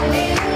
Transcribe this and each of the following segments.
Hallelujah.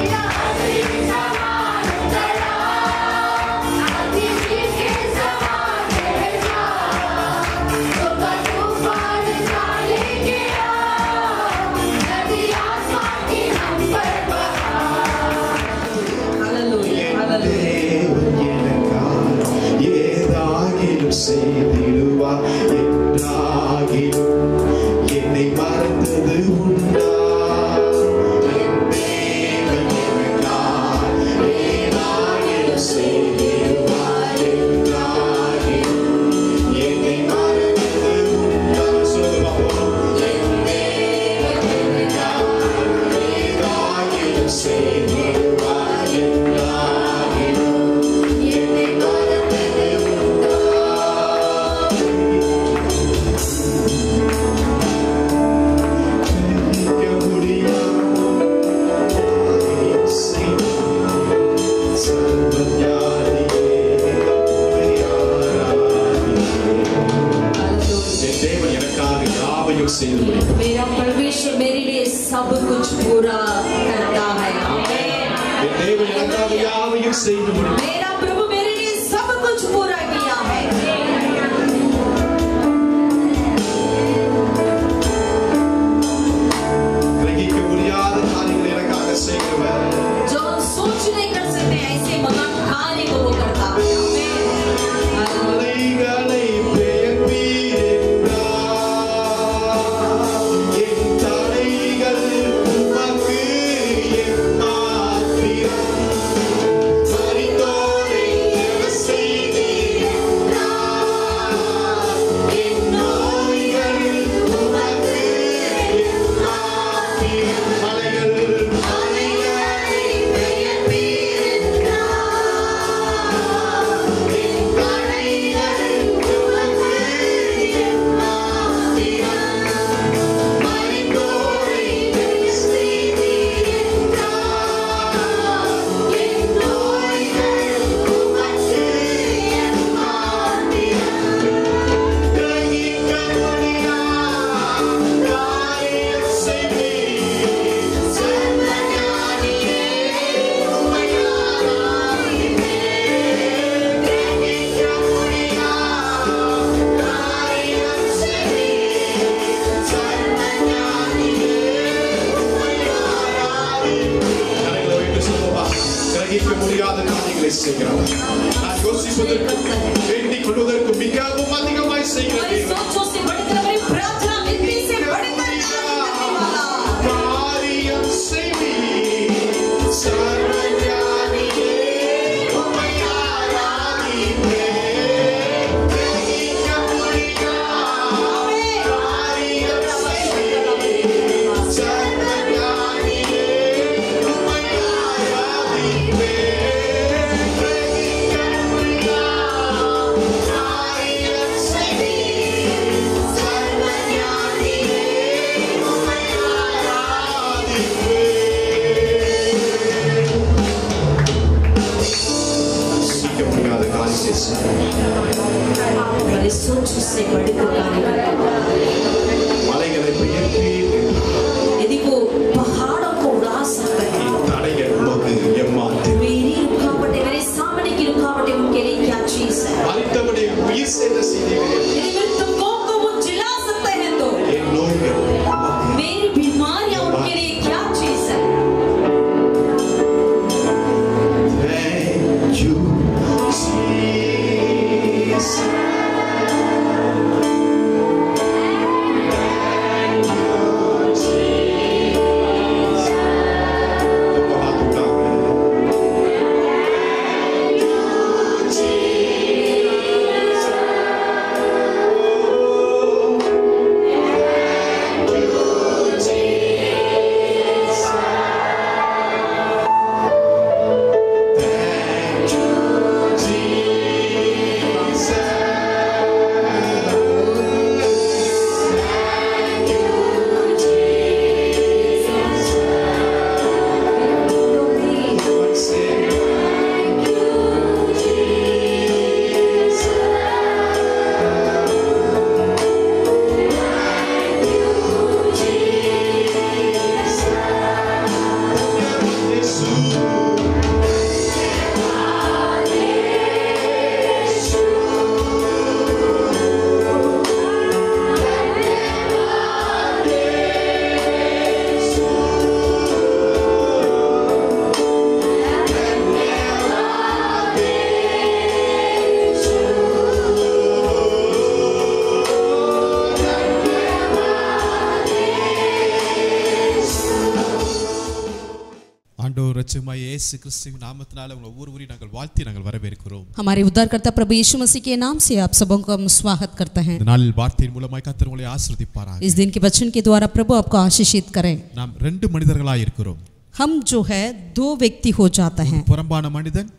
இயேசு கிறிஸ்துவின் நாமத்தினால உங்கள் ஒவ்வொருவரையும் நாங்கள் வாழ்த்தி நாங்கள் வரவேற்கிறோம் हमारे उद्धारकर्ता प्रभु यीशु मसीह के नाम से आप सबों को हम स्वागत करते हैं இந்த நாளில் வார்த்தையின் மூலமாய் கர்த்தர் உங்களை ஆசீர்வதிப்பாராக इस दिन के वचन के द्वारा प्रभु आपको आशीषित करें நாம் ரெண்டு மனிதர்களாய் இருக்கிறோம் हम जो है दो व्यक्ति हो जाते हैं புறம்பான மனிதன்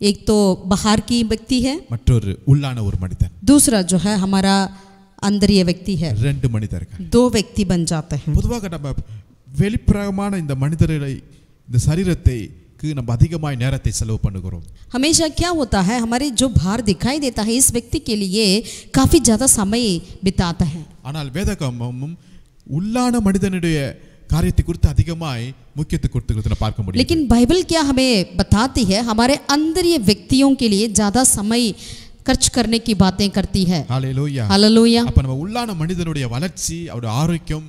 एक तो बाहर की व्यक्ति है மற்றொரு உள்ளான ஒரு மனிதன் दूसरा जो है हमारा अंदर ये व्यक्ति है ரெண்டு மனிதர்கள் दो व्यक्ति बन जाते हैं பொதுவாக நம்ம வெளிப்பிரகமான இந்த மனிதர்களை இந்த சரீரத்தை व्यक्तिகளுக்கு நம்ம அதிகமாய் நேரத்தை செலவு பண்ணுகிறோம் हमेशा क्या होता है हमारे जो भार दिखाई देता है इस व्यक्ति के लिए काफ़ी ज़्यादा समय बिताता है ஆனால் வேதகமும் உள்ளான மனிதனுடைய காரியத்தை குறித்து அதிகமாய் முக்கியத்துவம் கொடுத்துகிறது பார்க்க முடியும் लेकिन बाइबल क्या हमें बताती है हमारे अंदरीय व्यक्तियों के लिए ज़्यादा समय खर्च करने की बातें करती है हालेलुया हालेलुया அப்ப நம்ம உள்ளான மனிதனுடைய வளர்ச்சி அவருடைய ஆரோக்கியம்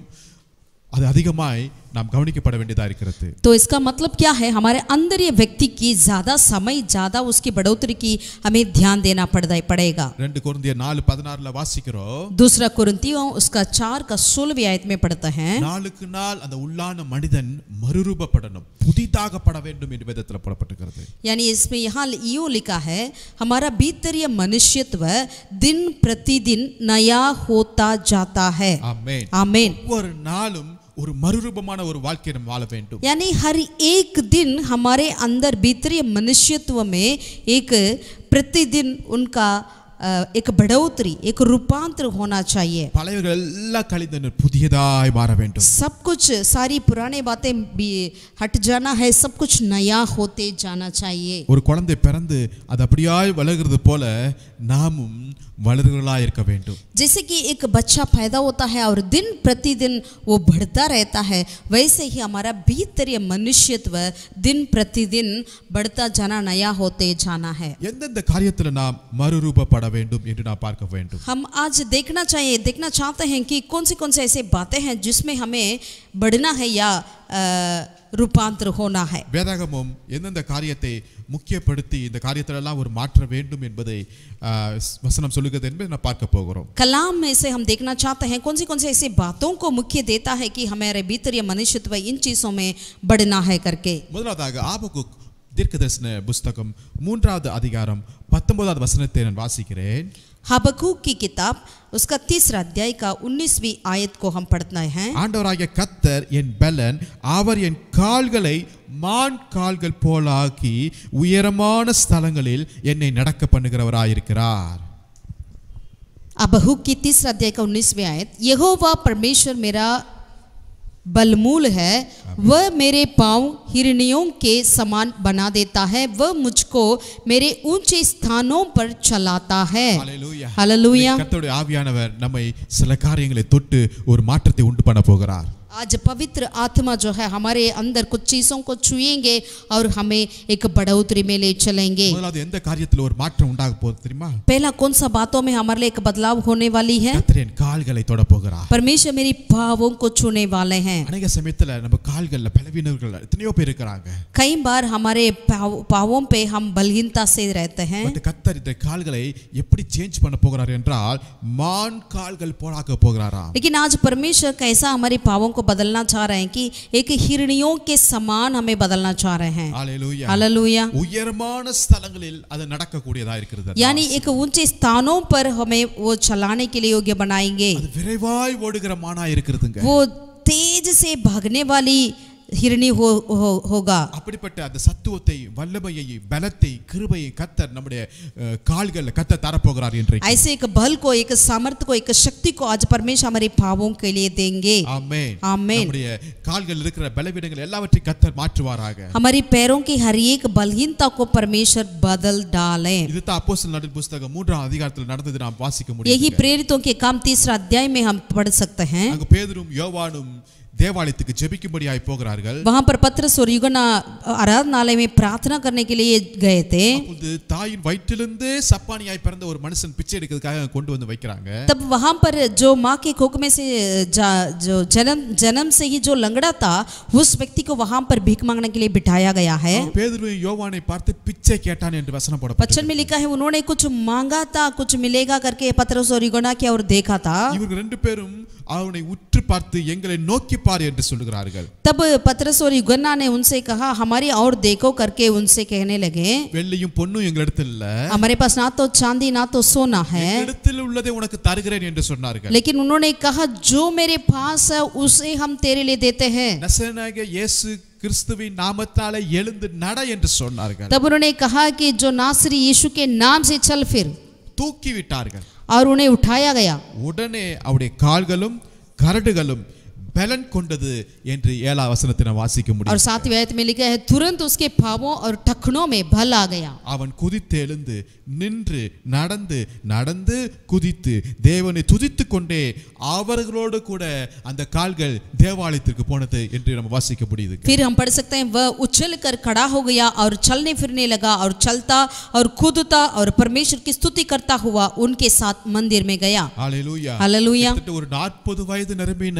அது அதிகமாய் நாம் கவனிக்கப்பட வேண்டியதா இருக்கிறது तो इसका मतलब क्या है हमारे अंदरीय व्यक्ति की ज़्यादा समय ज़्यादा उसकी बढ़ोतरी की हमें ध्यान देना पड़ता पड़ेगा ரெண்டு கொரிந்தியர் நாலு பதினாறுல வாசிக்கிறோம் दूसरा कुरंतियों उसका चार का सोलहवीं आयत में पढ़ता है நாளுக்கு நாள் அந்த உள்ளான மனிதன் மறுரூபப்படணும் புதிதாகப்பட வேண்டும் என்று வேதத்தில் புறப்பட்டிருக்கிறது यानी इसमें यहाँ यूँ लिखा है हमारा भीतरीय मनुष्यत्व दिन प्रतिदिन नया होता जाता है ஆமென் आमीन ஒவ்வொரு நாளும் ஒரு மறுரூபமான ஒரு வாழ்க்கையை நம்ம வாழ வேண்டும் यानी हर एक दिन हमारे अंदर भीतरीय मनुष्यत्व में एक प्रतिदिन उनका अ, एक बढ़ोतरी एक रूपांतर होना चाहिए பழையவர்கள் எல்லாம் கழிந்து புதியதாய் மாற வேண்டும் सब कुछ सारी पुराने बातें भी हट जाना है सब कुछ नया होते जाना चाहिए ஒரு குழந்தை பிறந்து அது அப்படியாய் வளர்கிறது போல நாமும் வளர்களாய் இருக்க வேண்டும் जैसे कि एक बच्चा पैदा होता है और दिन प्रतिदिन वो बढ़ता रहता है वैसे ही हमारा भीतरीय मनुष्यत्व दिन प्रतिदिन बढ़ता जाना नया होते जाना है। हम आज देखना चाहिए देखना चाहते हैं कि कौन सी कौन सी ऐसी बातें हैं जिसमें हमें बढ़ना है या आ, रूपांतर होना है வேதாகமும் எந்தெந்த காரியத்தை முக்கியப்படுத்தி இந்த காரியத்திலெல்லாம் ஒரு மாற்ற வேண்டும் என்பதை ஆ, வசனம் சொல்லுகிறது என்பதை நான் பார்க்க போகிறோம் कलाम में से हम देखना चाहते हैं कौन सी कौन सी ऐसी बातों को मुख्य देता है कि हमारे भीतरीय मनुष्यत्व इन चीज़ों में बढ़ना है करके முதலாவதாக ஆபகுக் தீர்க்கதரிசன புஸ்தகம் மூன்றாவது அதிகாரம் பத்தொன்பதாவது வசனத்தை நான் வாசிக்கிறேன் हबकूक की किताब उसका तीसरा अध्याय का उन्नीसवीं आयत को हम पढ़ते हैं ஆண்டவராகிய கத்தர் என் பலன் அவர் என் கால்களை மான் கால்கள் போலாக்கி உயரமான ஸ்தலங்களில் என்னை நடக்க பண்ணுகிறவராயிருக்கிறார் अबहूक की तीसरा अध्याय का उन्नीसवीं आयत यहोवा परमेश्वर मेरा बलमूल है वह मेरे पांव हिरनियों के समान बना देता है वह मुझको मेरे ऊंचे स्थानों पर चलाता है Hallelujah. हालेलुया கர்த்தருடைய ஆவியானவர் நம்மை சில காரியங்களை தொட்டு ஒரு மாற்றத்தை உண்டு பண்ண போகிறார் आज पवित्र आत्मा जो है हमारे अंदर कुछ चीज़ों को छुएँगे और हमें एक बढ़ोतरी में ले चलेंगे। पहला कौन सा बातों में हमारे लिए एक बदलाव होने वाली है? परमेश्वर मेरी भावों को छूने वाले हैं। कई बार हमारे पावों पे हम बलहीनता से रहते हैं। लेकिन आज परमेश्वर कैसा हमारे पावों को बदलना चाह रहे हैं कि एक हिरणियों के समान हमें बदलना चाह रहे हैं ஹalleluya हालेलुया உயரமான ஸ்தலங்களில் அது நடக்கக்கூடியதா இருக்கிறது यानी एक ऊंचे स्थानों पर हमें वो चलाने के लिए योग्य बनाएंगे அது விரைவாய் ஓடுகிற மானா இருக்கிறதுங்க वो तेज से भागने वाली हिरणी हो, हो होगा அப்படிப்பட்ட அந்த சத்துவத்தை வல்லமையை பலத்தை கிருபையை கத்தர் நம்முடைய அஹ், கால்கள்ல கத்தர் தரப்போகிறார் இன்றைக்கு ऐसे एक बल को एक सामर्थ्य को एक शक्ति को आज परमेश्वर हमारे पावों के लिए देंगे ஆமென் ஆமென். நம்முடைய கால்கள் இருக்கிற பலவீனங்கள் எல்லாவற்றையும் கத்தர் மாற்றுவாராக हमारी पैरों की हर एक बलहीनता को परमेश्वर बदल डाले இதுதான் அப்போஸ்தலர் நடந்த புஸ்தகம் மூன்றாம் அதிகாரத்தில் நடந்தது நாம் வாசிக்க முடியும் यही प्रेरितों के काम तीसरा अध्याय में हम पढ़ सकते हैं அங்க பேதுரும் யோவானும் தேவாலயத்துக்கு ஜெபிக்கும்படியாய் போகிறார்கள் वहां पर पत्रस और युगना आराधनालय में प्रार्थना करने के लिए गए थे அப்பொழுது தாயின் வயிற்றிலிருந்தே சப்பானியாய் பிறந்த ஒரு மனுஷன் பிச்சை எடுக்கிறதுக்காக கொண்டு வந்து வைக்கிறாங்க तब वहां पर जो माँ के कोख में से जा- जो जन्म जन्म से ही जो लंगड़ा था उस व्यक्ति को वहां पर भीख मांगने के लिए बिठाया गया है அவன் பேதுருவையும் யோவானை பார்த்து பிச்சை கேட்டான் என்று வசனம் वचन போடப்பட்டது में लिखा है उन्होंने कुछ मांगा था कुछ मिलेगा करके पत्रस और युगना की और देखा था இவர்கள் ரெண்டு பேரும் அவனை உற்று பார்த்து எங்களை நோக்கி பார் என்று சொல்லுகிறார்கள் तब पत्रस और युगन्ना ने उनसे कहा हमारी और देखो करके उनसे कहने लगे வெள்ளியும் பொண்ணும் எங்களிடத்தில் இல்ல हमारे पास ना तो चांदी ना तो सोना है எங்களிடத்தில் உள்ளதை உனக்கு தருகிறேன் என்று சொன்னார்கள் लेकिन उन्होंने कहा जो मेरे पास है उसे हम तेरे लिए देते हैं நசரனாகிய இயேசு கிறிஸ்துவின் நாமத்தாலே எழுந்து நட என்று சொன்னார்கள் तब उन्होंने कहा कि जो नासरी यीशु के नाम से चल फिर தூக்கி விட்டார்கள் और उन्हें उठाया गया உடனே அவருடைய கால்களும் கரடுகளும் பலன் கொண்டது என்று ஏழாம் வசனத்தை நான் வாசிக்க और முடியும் सातवें आयत में लिखा है तुरंत उसके भावों और टखनों में बल आ गया அவன் குதித்து எழுந்து நின்று நடந்து நடந்து குதித்து தேவனை துதித்து கொண்டே அவர்களோடு கூட அந்த கால்கள் தேவாலயத்திற்கு போனது என்று நம்ம வாசிக்க முடியுது फिर हम पढ़ सकते हैं वह उछल कर खड़ा हो गया और चलने फिरने लगा और चलता और कूदता और परमेश्वर की स्तुति करता हुआ उनके साथ मंदिर में गया ஹalleluya Hallelujah. கிட்டத்தட்ட ஒரு நாற்பது வயது நிரம்பின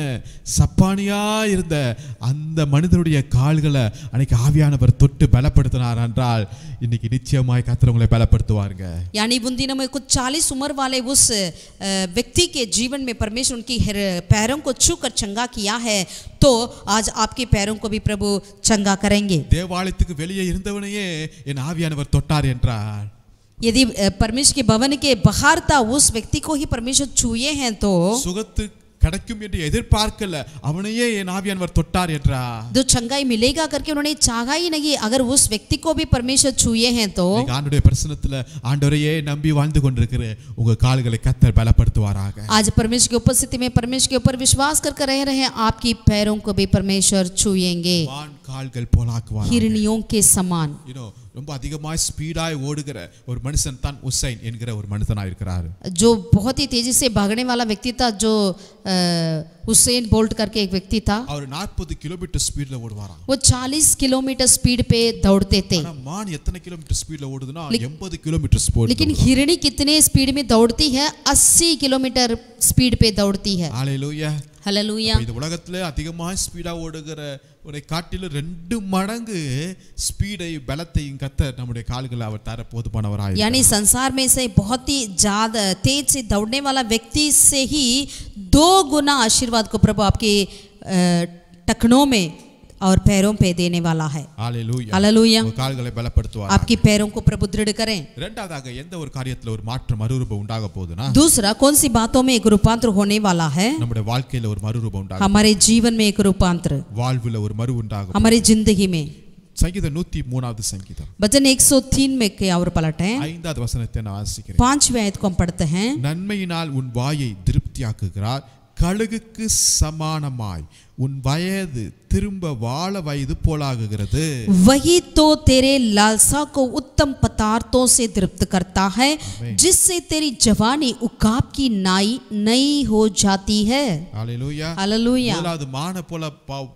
சப்பானியா இருந்த அந்த மனிதனுடைய கால்களை அன்னைக்கு ஆவியானவர் தொட்டு பலப்படுத்தினார் என்றால் இன்னைக்கு நிச்சயமாய் கத்திரவங்களை பலப்படுத்துவாருங்க यानी उन दिनों में कुछ चालीस उम्र वाले उस अ, व्यक्ति के जीवन में परमेश्वर उनकी हिर- पैरों को छू कर चंगा किया है तो आज आपके पैरों को भी प्रभु चंगा करेंगे தேவாலயத்துக்கு வெளியே இருந்தவனையே என் ஆவியானவர் தொட்டார் என்றார் यदि अ, परमेश्वर के भवन के बाहर था उस व्यक्ति को ही परमेश्वर छुए हैं तो சுகத்து கிடைக்கும் என்று எதிர்பார்க்கல அவனையே என் ஆவியானவர் தொட்டார் என்றார் जो चंगाई मिलेगा करके उन्होंने चाहा ही नहीं अगर उस व्यक्ति को भी परमेश्वर छुए हैं तो இன்னைக்கு ஆண்டுடைய பிரசனத்துல ஆண்டவரையே நம்பி வாழ்ந்து கொண்டிருக்கிற உங்க கால்களை கத்தர் பலப்படுத்துவாராக आज परमेश्वर की उपस्थिति में परमेश्वर के ऊपर विश्वास कर कर रह रहे हैं आपकी पैरों को भी परमेश्वर छुएंगे வான் கால்கள் போலாக்குவார் हिरनियों के समान யூனோ ரொம்ப அதிகமாய் ஸ்பீடாய் ஓடுகிற ஒரு மனுஷன் தான் உசைன் என்கிற ஒரு மனுஷனா இருக்கிறாரு जो बहुत ही तेजी से भागने वाला व्यक्ति था जो अ, हुसैन बोल्ट करके एक व्यक्ति था அவர் நாற்பது கிலோமீட்டர் ஸ்பீட்ல ஓடுவாராம் वो 40 किलोमीटर स्पीड पे दौड़ते थे ஆனா மான் எத்தனை கிலோமீட்டர் ஸ்பீட்ல ஓடுதுன்னா எண்பது கிலோமீட்டர் ஸ்போர்ட் लेकिन हिरणी कितने स्पीड में दौड़ती है 80 किलोमीटर स्पीड पे दौड़ती है ஆலையிலூயா हालेलुया இந்த உலகத்துல அதிகமாக ஸ்பீடா ஓடுகிற ஒரு காட்டிலும் ரெண்டு மடங்கு ஸ்பீடை பலத்தையும் கத்த நம்முடைய கால்களை அவர் தர போதுமானவராய் यानी संसार में से बहुत ही ज्यादा तेज से दौड़ने वाला व्यक्ति से ही दो गुना आशीर्वाद को प्रभु आपके अ, टखनों में और पैरों पे देने वाला है। हालेलुया आपकी पैरों को प्रभु दृढ़ करें। இரண்டாவதாக எந்த ஒரு காரியத்துல ஒரு दूसरा कौन सी बातों में एक रूपांतर होने वाला है? நம்முடைய வாழ்க்கையில ஒரு மறுரூபம் हमारे जीवन में एक रूपांतर। வாழ்வுல ஒரு மறு உண்டாகும். हमारी जिंदगी में। சங்கீத நூத்தி மூணாவது சங்கீதம். भजन 103 में के और पलट हैं ஐந்தாவது வசனத்தை நான் வாசிக்கிறேன். पांचवें आयत को நன்மையினால் உன் வாயை திருப்தியாக்குகிறார் கழுகுக்கு சமானமாய் உன் வயது திரும்ப வாழ வயது போலாகுகிறது वही तो तेरे लालसा को उत्तम पदार्थों से तृप्त करता है जिससे तेरी जवानी उकाब की नाई नई हो जाती है ஹalleluya हालेलुया முதலாவது மான போல பா-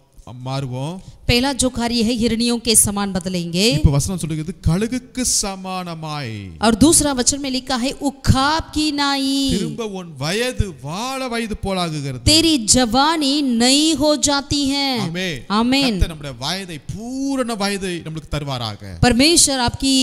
மாறுவோம் पहला जो कार्य है हिरनियों के समान बदलेंगे இப்ப வசனம் சொல்லுகிறது கழுகுக்கு சமானமாய் और दूसरा वचन में लिखा है उखाब की नाई திரும்ப உன் வயது வாழ வயது போலாகுகிறது तेरी जवानी नई हो जाती है ஆமென். आमीन கர்த்தர் நம்முடைய வயதை பூரண வயதை நம்மளுக்கு தருவாராக परमेश्वर आपकी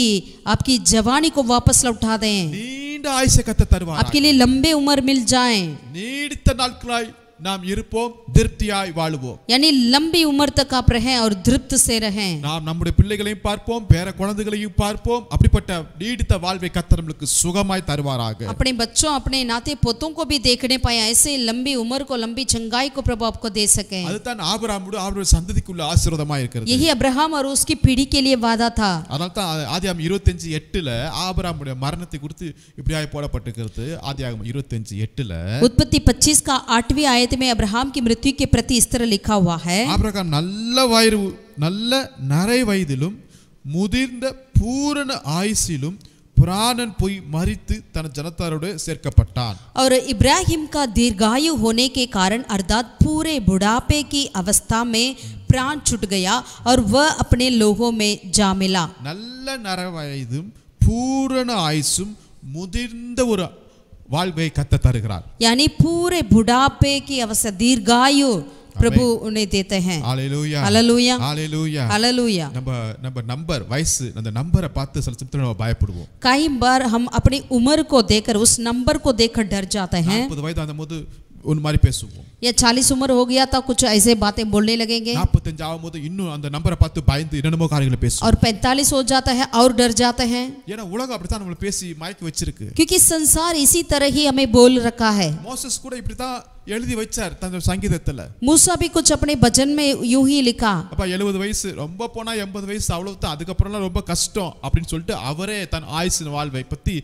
आपकी जवानी को वापस लौटा दें நீண்ட ஆயுசை கத்த தருவாராக आपके लिए लंबे उम्र मिल जाएं நீடித்த நாட்களாய் நாம் இருப்போம் திருப்தியாய் வாழுவோம் यानी लंबी उम्र तक आप रहें और तृप्त से रहें நாம் நம்முடைய பிள்ளைகளையும் பார்ப்போம் பேர குழந்தைகளையும் பார்ப்போம் அப்படிப்பட்ட நீடித்த வாழ்வை கத்தர் நம்மளுக்கு சுகமாய் தருவாராக अपने बच्चों अपने नाते पोतों को भी देखने पाए ऐसे लंबी उम्र को लंबी चंगाई को प्रभु आपको दे सके அதுதான் ஆபிரகாமோடு அவருடைய சந்ததிக்குள்ள ஆசீர்வாதமா இருக்கிறது यही अब्राहम और उसकी पीढ़ी के लिए वादा था அதனால தான் ஆதியாகம் இருபத்தஞ்சு எட்டுல ஆபிரகாமுடைய மரணத்தை குறித்து இப்படியாய் போடப்பட்டிருக்கிறது ஆதியாகம் இருபத்தஞ்சு எட்டுல उत्पत्ति 25 का आठवीं आयत में अब्राहम की मृत्यु के प्रति इस तरह लिखा हुआ है ஆபிரகாம் நல்ல வயிறு நல்ல நரை வயதிலும் முதிர்ந்த பூரண ஆயுசிலும் பிராணன் போய் மறித்து தன் ஜனத்தாரோடு சேர்க்கப்பட்டான் और इब्राहिम का दीर्घायु होने के कारण अर्थात पूरे बुढ़ापे की अवस्था में प्राण छूट गया और वह अपने लोगों में जा मिला நல்ல நர வயதும் பூரண ஆயுசும் முதிர்ந்த ஒரு வாழ்வை கத்த தருகிறார் यानी पूरे बुढ़ापे की अवस्था दीर्घायु प्रभु उन्हें देते हैं ஹalleluya हालेलुया ஹalleluya हालेलुया நம்ம நம்ம நம்பர் வயசு அந்த நம்பரை பார்த்து சில சமயத்துல நம்ம பயப்படுவோம் कई बार हम अपनी उम्र को देखकर उस नंबर को देखकर डर जाते हैं நாற்பது வயது அந்த போது ஒரு மாதிரி பேசுவோம் या चालीस उम्र हो गया था कुछ ऐसे बातें बोलने लगेंगे நாற்பத்தஞ்சு ஆகும்போது இன்னும் அந்த நம்பரை பார்த்து பயந்து என்னென்னமோ காரியங்களை பேசுவோம் और पैंतालीस हो जाता है और डर जाते हैं ஏன்னா உலகம் அப்படித்தான் நம்மளை பேசி மயக்கி வச்சிருக்கு क्योंकि संसार इसी तरह ही हमें बोल रखा है மோசஸ் கூட இப்படித்தான் எழுதி வச்சார் தன் சங்கீதத்துல मूसा भी कुछ अपने भजन में यूं ही लिखा அப்ப எழுபது வயசு ரொம்ப போனா எண்பது வயசு அவ்வளவு தான் அதுக்கப்புறம்லாம் ரொம்ப கஷ்டம் அப்படின்னு சொல்லிட்டு அவரே தன் ஆயுசின் வாழ்வை பத்தி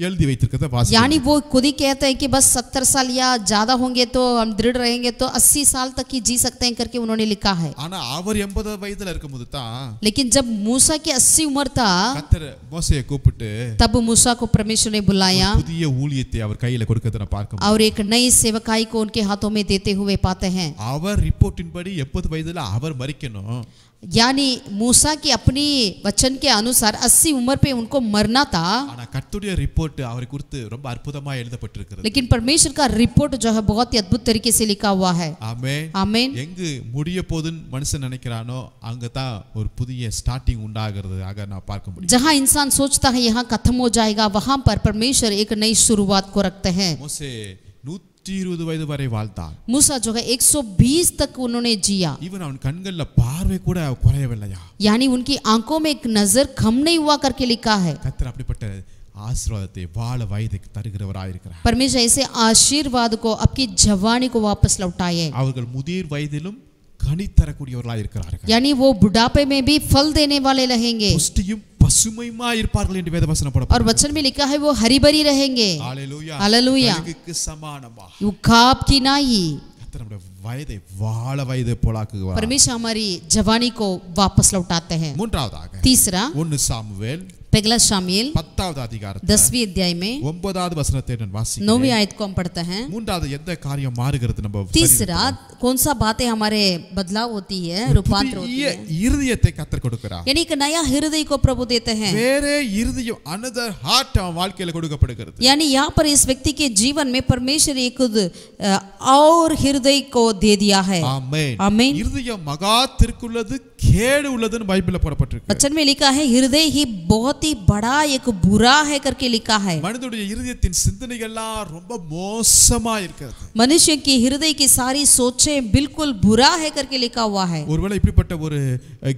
எழுதி வைத்திருக்கிறத வாசி यानी वो खुद ही कहते हैं कि बस सत्तर साल या ज्यादा होंगे तो हम दृढ़ रहेंगे तो अस्सी साल तक ही जी सकते हैं करके उन्होंने लिखा है ஆனா அவர் எண்பது வயதுல இருக்கும்போது தான் लेकिन जब मूसा की अस्सी उम्र था கத்தர் மோசையை கூப்பிட்டு तब मूसा को परमेश्वर ने बुलाया புதிய ஊழியத்தை அவர் கையில கொடுக்கறத நான் பார்க்க முடியும். और एक नई सेवकाई को उनके हाथों में देते हुए पाते हैं அவர் ரிப்போர்ட்டின் படி எப்பது வயதுல அவர் மறிக்கணும் यानी मूसा की अपनी वचन के अनुसार 80 उम्र पे उनको मरना था ஆனா கர்த்தருடைய ரிப்போர்ட் அவரை குறித்து ரொம்ப அற்புதமா எழுதப்பட்டிருக்கிறது लेकिन परमेश्वर का रिपोर्ट जो है बहुत ही अद्भुत तरीके से लिखा हुआ है ஆமே आमीन எங்கு முடிய போதுன்னு மனுஷன் நினைக்கிறானோ அங்கதான் ஒரு புதிய ஸ்டார்டிங் உண்டாகிறது ஆக நான் பார்க்க முடியும் जहां इंसान सोचता है यहाँ खत्म हो जाएगा वहां पर परमेश्वर एक नई शुरुआत को रखते हैं மோசே நூத்தி இருபது வயது வரை வாழ்ந்தான் मूसा जो है 120 तक उन्होंने जिया ஈவன் அவன் கண்கள்ல பார்வை கூட குறையவில்லையா यानी उनकी आंखों में एक नजर कम नहीं हुआ करके लिखा है கத்தர் அப்படிப்பட்ட ஆசீர்வாதத்தை வாழ வயதுக்கு தருகிறவராயிருக்கிறார் परमेश्वर ऐसे आशीर्वाद को आपकी जवानी को वापस लौटाए அவர்கள் முதிர் வயதிலும் கனி தரக்கூடியவர்களாக இருக்கிறார்கள் यानी वो बुढ़ापे में भी फल देने वाले रहेंगे புஷ்டியும் பசுமையுமா இருப்பார்கள் என்று வேதவசனம் और போட वचन में लिखा है वो हरी भरी रहेंगे ஹalleluya हालेलूया। கழுகுக்கு சமானமா वो खाप की नाही கத்தர் நம்முடைய வயதை வாழ வயது போலாக்குவார் परमेश्वर हमारी जवानी को वापस लौटाते हैं மூன்றாவதாக तीसरा ஒன்னு சாமுவேல் पहला शामिल பத்தாவது அதிகாரம் दसवीं अध्याय में ஒன்பதாவது வசனத்தை நான் வாசிக்கிறேன் नौवीं आयत को हम पढ़ते हैं மூன்றாவது எந்த காரியம் மாறுகிறது நம்ம तीसरा कौन सा बातें हमारे बदलाव होती है रूपांतर होती புதிய है இருதயத்தை கத்தர் கொடுக்கிறார் यानी एक नया हृदय को प्रभु देते हैं வேற இருதயம் அனதர் ஹார்ட் அவன் வாழ்க்கையில கொடுக்கப்படுகிறது यानी यहाँ पर इस व्यक्ति के जीवन में परमेश्वर एक अ, और हृदय को दे दिया है ஆமென் आमीन இருதயம் மகா திருக்குள்ளது கேடு உள்ளதுன்னு பைபிள்ல போடப்பட்டிருக்கு वचन में लिखा है हृदय ही बहुत ही बड़ा एक बुरा है करके लिखा है மனிதனுடைய இருதயத்தின் சிந்தனைகள்லாம் ரொம்ப மோசமா இருக்கிறது मनुष्य की हृदय की सारी सोचें बिल्कुल बुरा है करके लिखा हुआ है ஒருவேளை இப்படிப்பட்ட ஒரு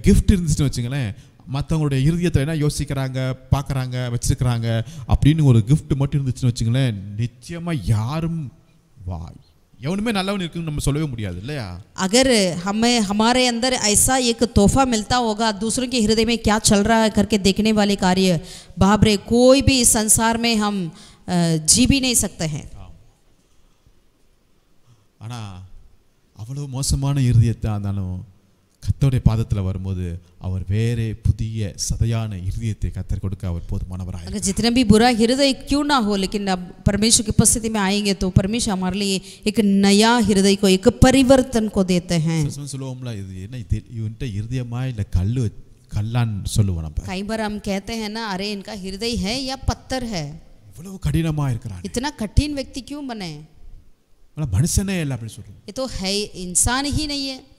கிஃப்ட் இருந்துச்சுன்னு வச்சுங்களேன் மற்றவங்களுடைய இருதயத்தில் என்ன யோசிக்கிறாங்க பார்க்கறாங்க வச்சிருக்கிறாங்க அப்படின்னு ஒரு gift மட்டும் இருந்துச்சுன்னு வச்சுங்களேன் நிச்சயமா யாரும் வாய் எவனுமே நல்லவன் இருக்குன்னு நம்ம சொல்லவே முடியாது இல்லையா अगर हमें हमारे अंदर ऐसा एक तोहफा मिलता होगा दूसरों के हृदय में क्या चल रहा है करके देखने वाले कार्य बाबरे कोई भी इस संसार में हम अ, जी भी नहीं सकते हैं ஆனா அவ்வளவு மோசமான இருதயத்தை இருந்தாலும் கத்தோடைய பாதத்தில் வரும்போது அவர் வேறே புதிய சதையான இருதயத்தை கத்தர் கொடுக்க அவர் போதுமானவராக अगर जितना भी बुरा हृदय क्यों ना हो लेकिन अब परमेश्वर की उपस्थिति में आएंगे तो परमेश्वर हमारे लिए एक नया हृदय को एक परिवर्तन को देते हैं சில சொல்லுவோம்ல இது என்ன இது இவன்ட்ட இருதயமா இல்லை கல் கல்லான்னு சொல்லுவோம் நம்ம कई बार हम कहते हैं ना अरे इनका हृदय है या पत्थर है இவ்வளவு கடினமா இருக்கிறான் इतना कठिन व्यक्ति क्यों बने ஆனா மனுஷனே இல்லை அப்படின்னு சொல்லுவோம் ये तो है इंसान ही नहीं है ஆனா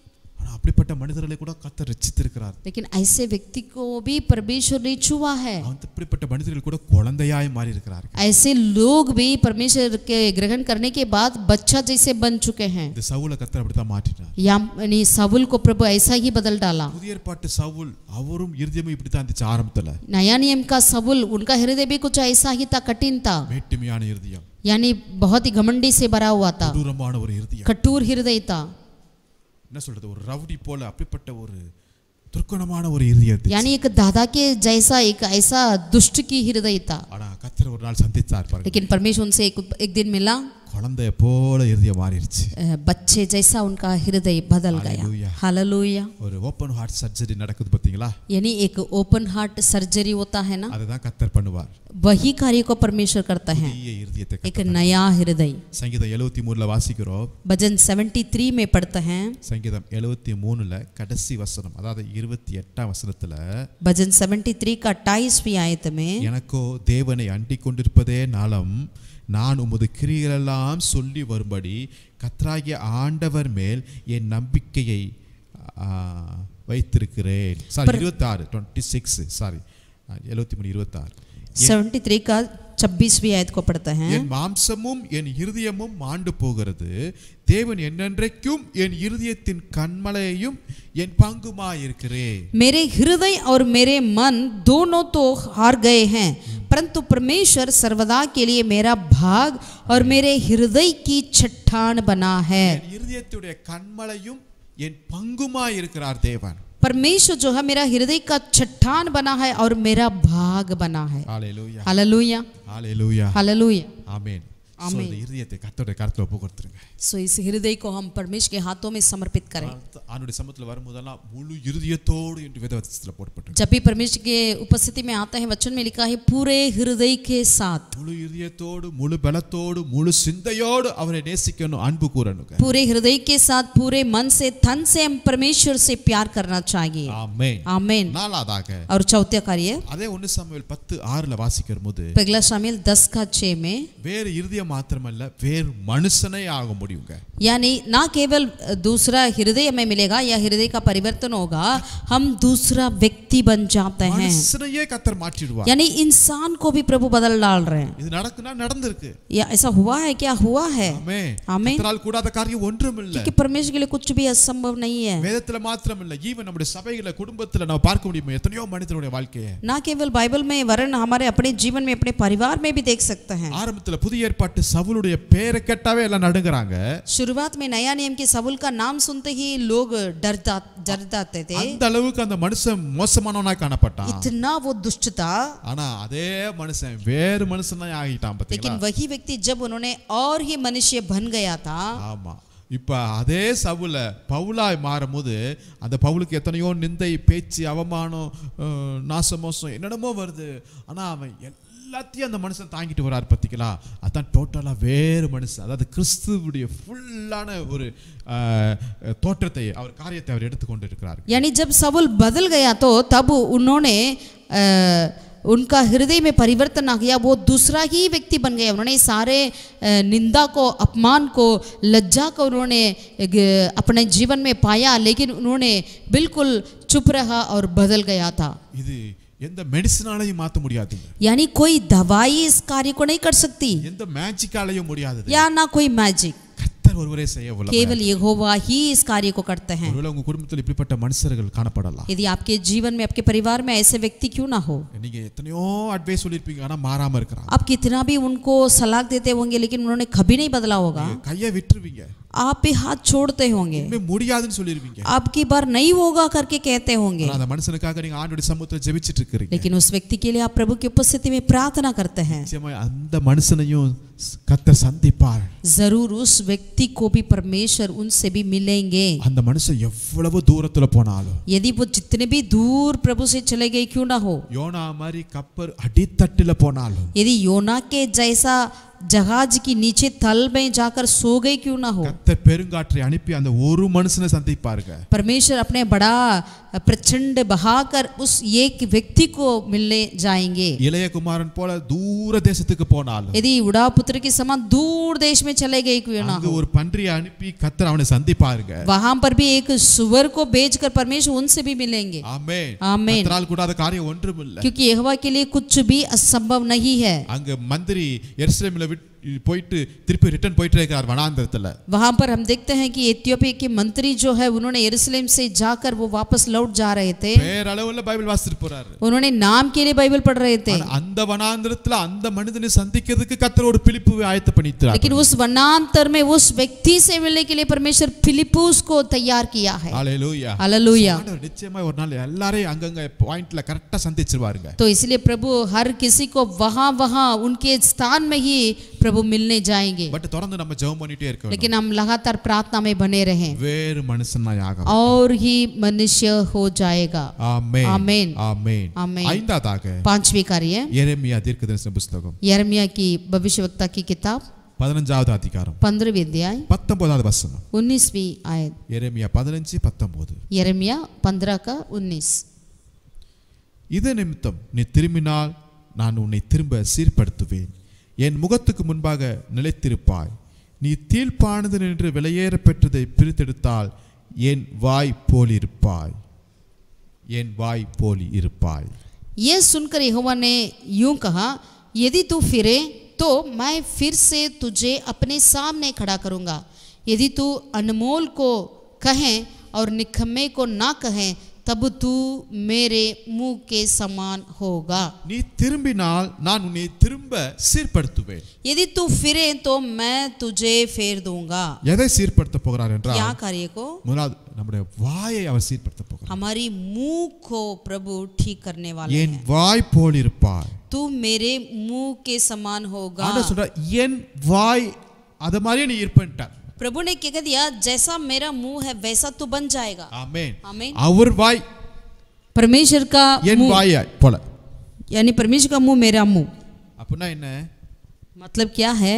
அப்படிப்பட்ட மனிதர்களை கூட கத்தர் ரச்சித்திருக்கிறார் लेकिन ऐसे व्यक्ति को भी परमेश्वर ने छुआ है அவன் அப்படிப்பட்ட மனிதர்கள் கூட குழந்தையாய் மாறி இருக்கிறார்கள் ऐसे लोग भी परमेश्वर के ग्रहण करने के बाद बच्चा जैसे बन चुके हैं இந்த சவுல கத்தர் அப்படித்தான் மாற்றினார் यानी सवुल को प्रभु ऐसा ही बदल डाला புதிய ஏற்பாட்டு சவுல் அவரும் இருதயமும் இப்படித்தான் இருந்துச்சு ஆரம்பத்துல नया नियम का सवुल उनका हृदय भी कुछ ऐसा ही था कठिन था மேட்டுமையான இருதயம் यानी बहुत ही घमंडी से भरा हुआ था கொடூரமான ஒரு இருதயம் कठोर हृदय था என்ன சொல்றது ஒரு ரவுடி போல அப்படிப்பட்ட ஒரு துர்க்குணமான ஒரு இருதயத்தை यानी एक दादा के जैसा एक ऐसा दुष्ट की हृदय था ஆனா கத்தர் ஒரு நாள் சந்திச்சார் பாருங்க लेकिन परमेश्वर उनसे एक, एक दिन मिला குழந்தைய போல இருதயம் மாறிடுச்சு. பச்சே ஜெய்சா உன்கா ஹிருதை பதல் கயா ஹலலூயா ஒரு ஓபன் ஹார்ட் சர்ஜரி நடக்குது பாத்தீங்களா यानी एक ஓபன் ஹார்ட் சர்ஜரி होता है அதுதான் கத்தர் பண்ணுவார். वही कार्य को परमेश्वर करता है एक நயா ஹிருதை சங்கீதம் 73ல வாசிக்கிறோம். பஜன் 73 में पढ़ते हैं சங்கீதம் 73ல கடைசி வசனம் அதாவது 28ஆம் வசனத்துல பஜன் 73 का 28वें आयत में எனக்கோ தேவனை அண்டிக் கொண்டிருப்பதே நாளம் நான் உமது கிரியைகளெல்லாம் சொல்லி வரும்படி கத்ராகிய ஆண்டவர் மேல் என் நம்பிக்கையை ஆ, வைத்திருக்கிறேன் சாரி இருபத்தாறு டுவெண்ட்டி சிக்ஸ் சாரி எழுபத்தி மூணு இருபத்தாறு 73 का 26वीं आयत को पढ़ते हैं என் மாம்சமும் என் இருதயமும் மாண்டு போகிறது தேவன் என்னென்றைக்கும் என் இருதயத்தின் கண்மலையையும் என் பங்குமாயிருக்கிறேன் मेरे हृदय और मेरे मन दोनों तो हार गए हैं परंतु परमेश्वर सर्वदा के लिए मेरा भाग और मेरे हृदय की छठान बना है। परमेश्वर जो है मेरा हृदय का छठान बना है और मेरा भाग बना है। हालेलुया हालेलुया हालेलुया हालेलुया आमीन ஆமென். So, இந்த இருதயத்தை கர்த்தருடைய கருத்துல ஒப்பு கொடுத்துருங்க सो इस हृदय को हम परमेश्वर के हाथों में समर्पित करें ஆண்டுடைய சமூகத்துல வரும்போதெல்லாம் முழு இருதயத்தோடு என்று வேதவசத்துல போடப்பட்டிருக்கு जब भी परमेश्वर के उपस्थिति में आता है वचन में लिखा है पूरे हृदय के साथ முழு இருதயத்தோடு முழு பலத்தோடு முழு சிந்தையோடு அவரை நேசிக்கணும் அன்பு கூறணுங்க पूरे हृदय के साथ पूरे मन से तन से हम परमेश्वर से प्यार करना चाहिए ஆமென் आमेन நாலாவதாக और चौथा कार्य அதே ஒன்னு சாமுவேல் பத்து ஆறுல வாசிக்கிற போது पगला शामिल दस का छः में வேறு இருதயம் மாத்திரமல்ல வேறு மனுஷனே ஆக முடியுங்க यानी ना केवल दूसरा हृदय हमें मिलेगा या हृदय का परिवर्तन होगा हम दूसरा व्यक्ति बन जाते हैं மனுஷனையே கத்தர் மாற்றிடுவார் यानी इंसान को भी प्रभु बदल डाल रहे हैं இது நடக்குனா நடந்திருக்கு या ऐसा हुआ है क्या हुआ है ஆமென் ஆமென். கத்தரால் கூடாத காரியம் ஒன்றும் இல்ல क्योंकि परमेश्वर के लिए कुछ भी असंभव नहीं है வேதத்துல மாத்திரம் இல்ல ஈவன் நம்முடைய சபைகளை குடும்பத்துல நம்ம பார்க்க முடியுமா எத்தனையோ மனிதனுடைய வாழ்க்கையை ना केवल बाइबल में वरन हमारे अपने जीवन में अपने परिवार में भी देख सकते हैं ஆரம்பத்துல புதிய ஏற்பாட்டு சவுலுடைய பேரை கேட்டாவே எல்லாம் நடுங்குறாங்க शुरुआत में नया नियम के सबुल का नाम सुनते ही लोग डरता डर जाते थे அந்த அளவுக்கு அந்த மனுஷன் மோசமானவனா காணப்பட்டான் इतना वो दुष्ट था ஆனா அதே மனுஷன் வேறு மனுஷனா ஆகிட்டான் लेकिन பாத்தீங்களா वही व्यक्ति जब उन्होंने और ही मनुष्य बन गया था ஆமா இப்ப அதே சவுல பவுலாய் மாறும்போது அந்த பவுலுக்கு எத்தனையோ நிந்தை பேச்சு அவமானம் அஹ், நாசமோசம் என்னென்னமோ வருது ஆனா அவன் எல்லாத்தையும் அந்த மனுஷன் தாங்கிட்டு வராரு பார்த்தீங்களா அதான் டோட்டலா வேறு மனுஷன் அதாவது கிறிஸ்துவுடைய ஃபுல்லான ஒரு அஹ், தோற்றத்தை அவர் காரியத்தை அவர் எடுத்துக்கொண்டு இருக்கிறார் यानी जब सबुल बदल गया तो तब उन्होंने अ, उनका हृदय में परिवर्तन आ गया वो दूसरा ही व्यक्ति बन गया उन्होंने सारे अ, निंदा को अपमान को लज्जा को उन्होंने अ, अपने जीवन में पाया लेकिन उन्होंने बिल्कुल चुप रहा और बदल गया था இது எந்த மெடிசனாலையும் மாற்ற முடியாதுங்க यानी कोई दवाई इस कार्य को नहीं कर सकती எந்த மேஜிக்காலையும் முடியாதது या ना कोई मैजिक கர்த்தர் ஒருவரே செய்ய உள்ள केवल यहोवा ही इस कार्य को करते हैं ஒருவேளை உங்க குடும்பத்தில் இப்படிப்பட்ட மனுஷர்கள் காணப்படலாம் यदि आपके जीवन में आपके परिवार में ऐसे व्यक्ति क्यों ना हो நீங்க எத்தனையோ அட்வைஸ் சொல்லியிருப்பீங்க ஆனா மாறாம இருக்கிறாங்க आप कितना भी उनको सलाह देते होंगे लेकिन उन्होंने कभी नहीं बदला होगा நீங்க கையை விட்டுருவீங்க आप भी हाथ छोड़ते होंगे இனிமே முடியாதுன்னு சொல்லிருவீங்க आपकी बार नहीं होगा करके कहते होंगे ஆனா அந்த மனுஷனுக்காக நீங்க ஆண்டோட சமூகத்துல ஜெபிச்சிட்டு இருக்கிறீங்க लेकिन उस व्यक्ति के लिए आप प्रभु की उपस्थिति में प्रार्थना करते हैं நிச்சயமா அந்த மனுஷனையும் கத்தர் சந்திப்பார் जरूर उस व्यक्ति को भी परमेश्वर उनसे भी मिलेंगे அந்த மனுஷன் எவ்வளவு தூரத்துல போனாலும் यदि वो जितने भी दूर प्रभु से चले गए क्यों ना हो யோனா மாதிரி கப்பர் அடித்தட்டுல போனாலும் यदि योना के जैसा जहाज की नीचे तल में जाकर सो गए क्यों ना हो கத்தர் பெருங்காற்றை அனுப்பி அந்த ஒரு மனுஷனை சந்திப்பாருங்க परमेश्वर अपने बड़ा प्रचंड बहाकर उस एक व्यक्ति को मिलने जाएंगे இளைய குமாரன் போல தூர தேசத்துக்கு போனாலும் यदि उड़ा पुत्र के समान दूर देश में चले गए क्यों ना அங்க हो ஒரு பன்றியை அனுப்பி கத்தர் அவனை சந்திப்பாருங்க वहां पर भी एक सुवर को बेचकर परमेश्वर उनसे भी मिलेंगे ஆமென் ஆமென். கத்தரால் கூடாத காரியம் ஒன்றும் இல்ல क्योंकि यहोवा के लिए कुछ भी असंभव नहीं है அங்க மந்திரி எருசலேமில் விட்டு போயிட்டு திருப்பி ரிட்டர்ன் போயிட்டே இருக்கார் வனாந்தரத்துல वहां पर हम देखते हैं कि एथियोपिया के मंत्री जो है उन्होंने यरूशलेम से जाकर वो वापस लौट जा रहे थे பேரளவுல பைபிள் வாசிட்டு போறாரு उन्होंने नाम के लिए बाइबल पढ़ रहे थे ஆனா அந்த வனாந்தரத்துல அந்த மனிதனை சந்திக்கிறதுக்கு கத்தர் ஒரு பிலிப்பு ஆயத்த பண்ணித்தார் लेकिन उस वनांतर में उस व्यक्ति से मिलने के लिए परमेश्वर फिलिपूस को तैयार किया है ஹalleluya हालेलुया ஆண்டவர் நிச்சயமா ஒரு நாள் எல்லாரையும் அங்கங்க பாயிண்ட்ல கரெக்டா சந்திச்சிருவாருங்க तो इसलिए प्रभु हर किसी को वहां वहां उनके स्थान में ही प्रभु मिलने जाएंगे பட் தொடர்ந்து நம்ம ஜெபம் பண்ணிட்டே இருக்க வேண்டும் लेकिन हम लगातार प्रार्थना में बने रहें வேறு மனுஷனாய் ஆக और ही मनुष्य हो जाएगा ஆமென் ஆமென். ஆமென் ஆமென். ஐந்தாவதாக पांचवी कार्य எரேமியா தீர்க்கதரிசன புஸ்தகம் यरमिया की भविष्यवक्ता की किताब பதினஞ்சாவது அதிகாரம் पंद्रहवीं अध्याय பத்தொன்பதாவது வசனம் उन्नीसवीं आयत எரேமியா பதினஞ்சு பத்தொன்பது यरमिया पंद्रह का उन्नीस இது நிமித்தம் நீ திரும்பினால் நான் உன்னை திரும்ப சீர்படுத்துவேன் என் முகத்துக்கு முன்பாக நிலைத்திருப்பாய் நீ தீழ்ப்பானது நின்று வெளியேற பெற்றதை பிரித்தெடுத்தால் என் வாய் போலிருப்பாய் என் வாய் போலி இருப்பாய் ये सुनकर यहोवा ने यूं कहा यदि तू फिरे तो मैं फिर से तुझे अपने सामने खड़ा करूंगा यदि तू अनमोल को कहें और निखम्मे को ना कहें तब तू मेरे मुंह के समान होगा நீ திரும்பினால் நான் உன்னை திரும்ப சீர்படுத்துவேன் यदि तू फिरे तो मैं तुझे फेर दूंगा எதை சீர்படுத்த போகிறார் என்றால் क्या कार्य को முதலாவது நம்முடைய வாயை அவர் சீர்படுத்த போகிறார் हमारी मुंह को प्रभु ठीक करने वाले என் हैं வாய் போல் இருப்பாய் तू मेरे मुंह के समान होगा ஆண்டவர் சொல்ற என் வாய் அத மாதிரியே நீ இருப்பேன்ட்டார் प्रभु ने क्या कह दिया जैसा मेरा मुंह है वैसा तू बन जाएगा ஆமென் आमीन அவர் வாய் परमेश्वर का என் मुंह வாயாய் போல यानी परमेश्वर का मुंह मेरा मुंह அப்படின்னா என்ன मतलब क्या है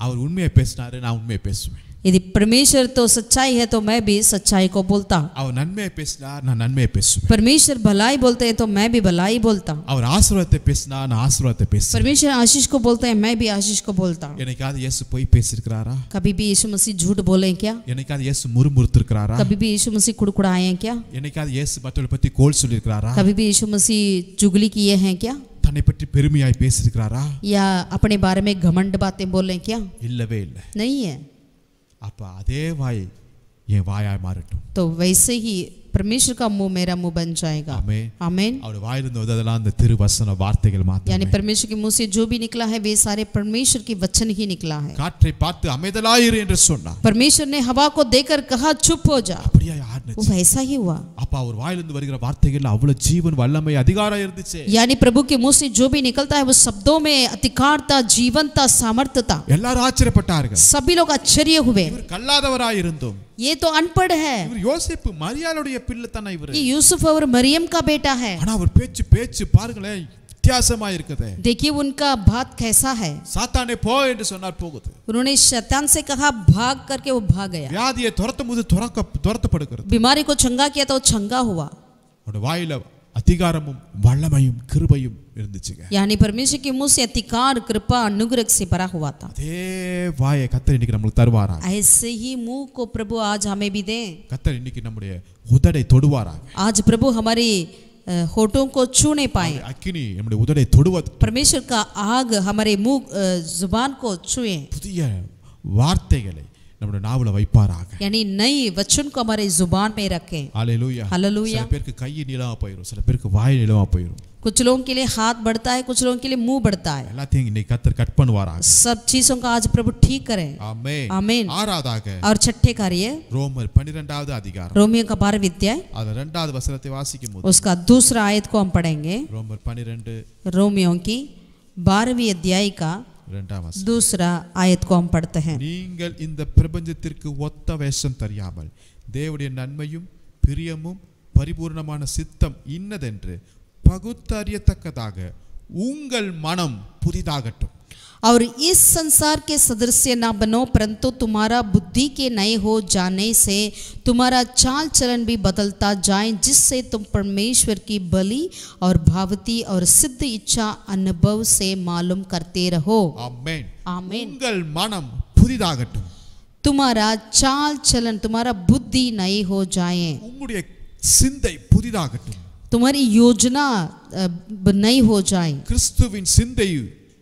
அவர் உண்மையை பேசினாரு நான் உண்மையை பேசுவேன் यदि परमेश्वर तो सच्चाई है तो मैं भी सच्चाई को बोलता हूँ அவர் நன்மையை பேசினார் நான் நன்மையை பேசுவேன் परमेश्वर भलाई बोलते हैं तो मैं भी भलाई बोलता हूँ அவர் ஆசீர்வாதத்தை பேசினா நான் ஆசீர்வாதத்தை பேசுவேன் परमेश्वर आशीष को बोलते हैं मैं भी आशीष को बोलता हूँ என்னைக்காவது இயேசு போய் பேசியிருக்கிறாரா कभी भी यीशु मसीह झूठ बोले हैं क्या என்னைக்காவது இயேசு முறுமுறுத்திருக்கிறாரா कभी भी यीशु मसीह कुड़कुड़ाए हैं क्या என்னைக்காவது இயேசு மற்றவர்களை பத்தி கோல் சொல்லியிருக்கிறாரா कभी भी यीशु मसीह चुगली किए हैं क्या தன்னை பற்றி பெருமையாய் பேசியிருக்கிறாரா या अपने बारे में घमंड बातें बोले हैं क्या இல்லவே இல்லை नहीं है அப்ப அதே வாய் என் வாயாய் மாறட்டும் तो वैसे ही परमेश्वर का मुंह मेरा मुंह बन जाएगा ஆமே आमीन அவர் வாயிலிருந்து வந்ததெல்லாம் அந்த திருவசன வார்த்தைகள் यानी மாத்திரமே परमेश्वर के मुंह से जो भी निकला है वे सारे परमेश्वर की वचन ही निकला है காற்றை பார்த்து அமைதலாயிரு என்று சொன்னார் परमेश्वर ने हवा को देकर कहा चुप हो जा அப்படியா वो யாருன்னு वैसा ही हुआ அப்ப அவர் வாயிலிருந்து வருகிற வார்த்தைகள் அவ்வளவு ஜீவன் வல்லமை அதிகாரம் இருந்துச்சு यानी प्रभु के मुंह से जो भी निकलता है वो शब्दों में अधिकारता जीवनता सामर्थ्यता எல்லாரும் ஆச்சரியப்பட்டார்கள் सभी लोग आश्चर्य हुए இவர் கல்லாதவராய் இருந்தும் ये तो अनपढ़ है இவர் யோசேப்பு மரியாளுடைய பிள்ளை தானே இவர் ये यूसुफ और मरियम का बेटा है ஆனா அவர் பேச்சு பேச்சு பாருங்களேன் வித்தியாசமா இருக்குது देखिए उनका बात कैसा है சாத்தானே போ என்று சொன்னார் போகுது उन्होंने शैतान से कहा भाग करके वो भाग गया வியாதியை துரத்தும் போது துறக்க துரத்தப்படுகிறது बीमारी को चंगा किया तो चंगा हुआ அவனோட வாயில அதிகாரமும் வல்லமையும் கிருபையும் இருந்துச்சுங்க यानी परमेश्वर के मुंह से अधिकार कृपा अनुग्रह से भरा हुआ था அதே வாயை கத்தர் இன்னைக்கு நம்மளுக்கு தருவாராங்க ऐसे ही मुंह को प्रभु आज हमें भी दें கத்தர் இன்னைக்கு நம்முடைய உதடை தொடுவாராங்க आज प्रभु हमारी अ, होठों को छूने पाए அக்கினி நம்முடைய உதடை தொடுவது परमेश्वर का आग हमारे मुंह अ, जुबान को छुए புதிய வார்த்தைகளை நம்முடைய நாவல வைப்பாராக यानी नई वचन को हमारे जुबान में रखें ஹalleluya हालेलुया சில பேருக்கு கை நீளமா போயிடும் சில பேருக்கு வாய் நீளமா போயிடும் कुछ लोगों के लिए हाथ बढ़ता है कुछ लोगों के लिए मुंह बढ़ता है எல்லாத்தையும் இன்னைக்கு கத்தர் கட் பண்ணுவாராக सब चीजों का आज प्रभु ठीक करें ஆமென் आमीन ஆறாவதாக और छठे कार्य ரோமர் பன்னிரெண்டாவது அதிகாரம் रोमियो का बारहवीं अध्याय அதுல ரெண்டாவது வசனத்தை வாசிக்கும் போது उसका दूसरा आयत को हम पढ़ेंगे ரோமர் பன்னிரெண்டு रोमियो की बारहवीं अध्याय का ரெண்டாம் வசனம் दूसरा आयत को हम पढ़ते हैं நீங்கள் இந்த பிரபஞ்சத்திற்கு ஒத்த வேஷம் தெரியாமல் தேவனுடைய நன்மையும் பிரியமும் பரிபூர்ணமான சித்தம் இன்னதென்று பகுத்தறியத்தக்கதாக உங்கள் மனம் புதிதாகட்டும் और इस संसार के सदस्य ना बनो परंतु तुम्हारा बुद्धि के नए हो जाने से तुम्हारा चाल चलन भी बदलता जाए जिससे तुम परमेश्वर की बलि और भावती और सिद्ध इच्छा अनुभव से मालूम करते रहो ஆமென் आमीन உங்கள் மனம் புதிதாகட்டும் तुम्हारा चाल चलन तुम्हारा बुद्धि नई हो जाए உங்களுடைய சிந்தை புதிதாகட்டும் तुम्हारी योजना अ, नई हो जाए கிறிஸ்துவின் சிந்தை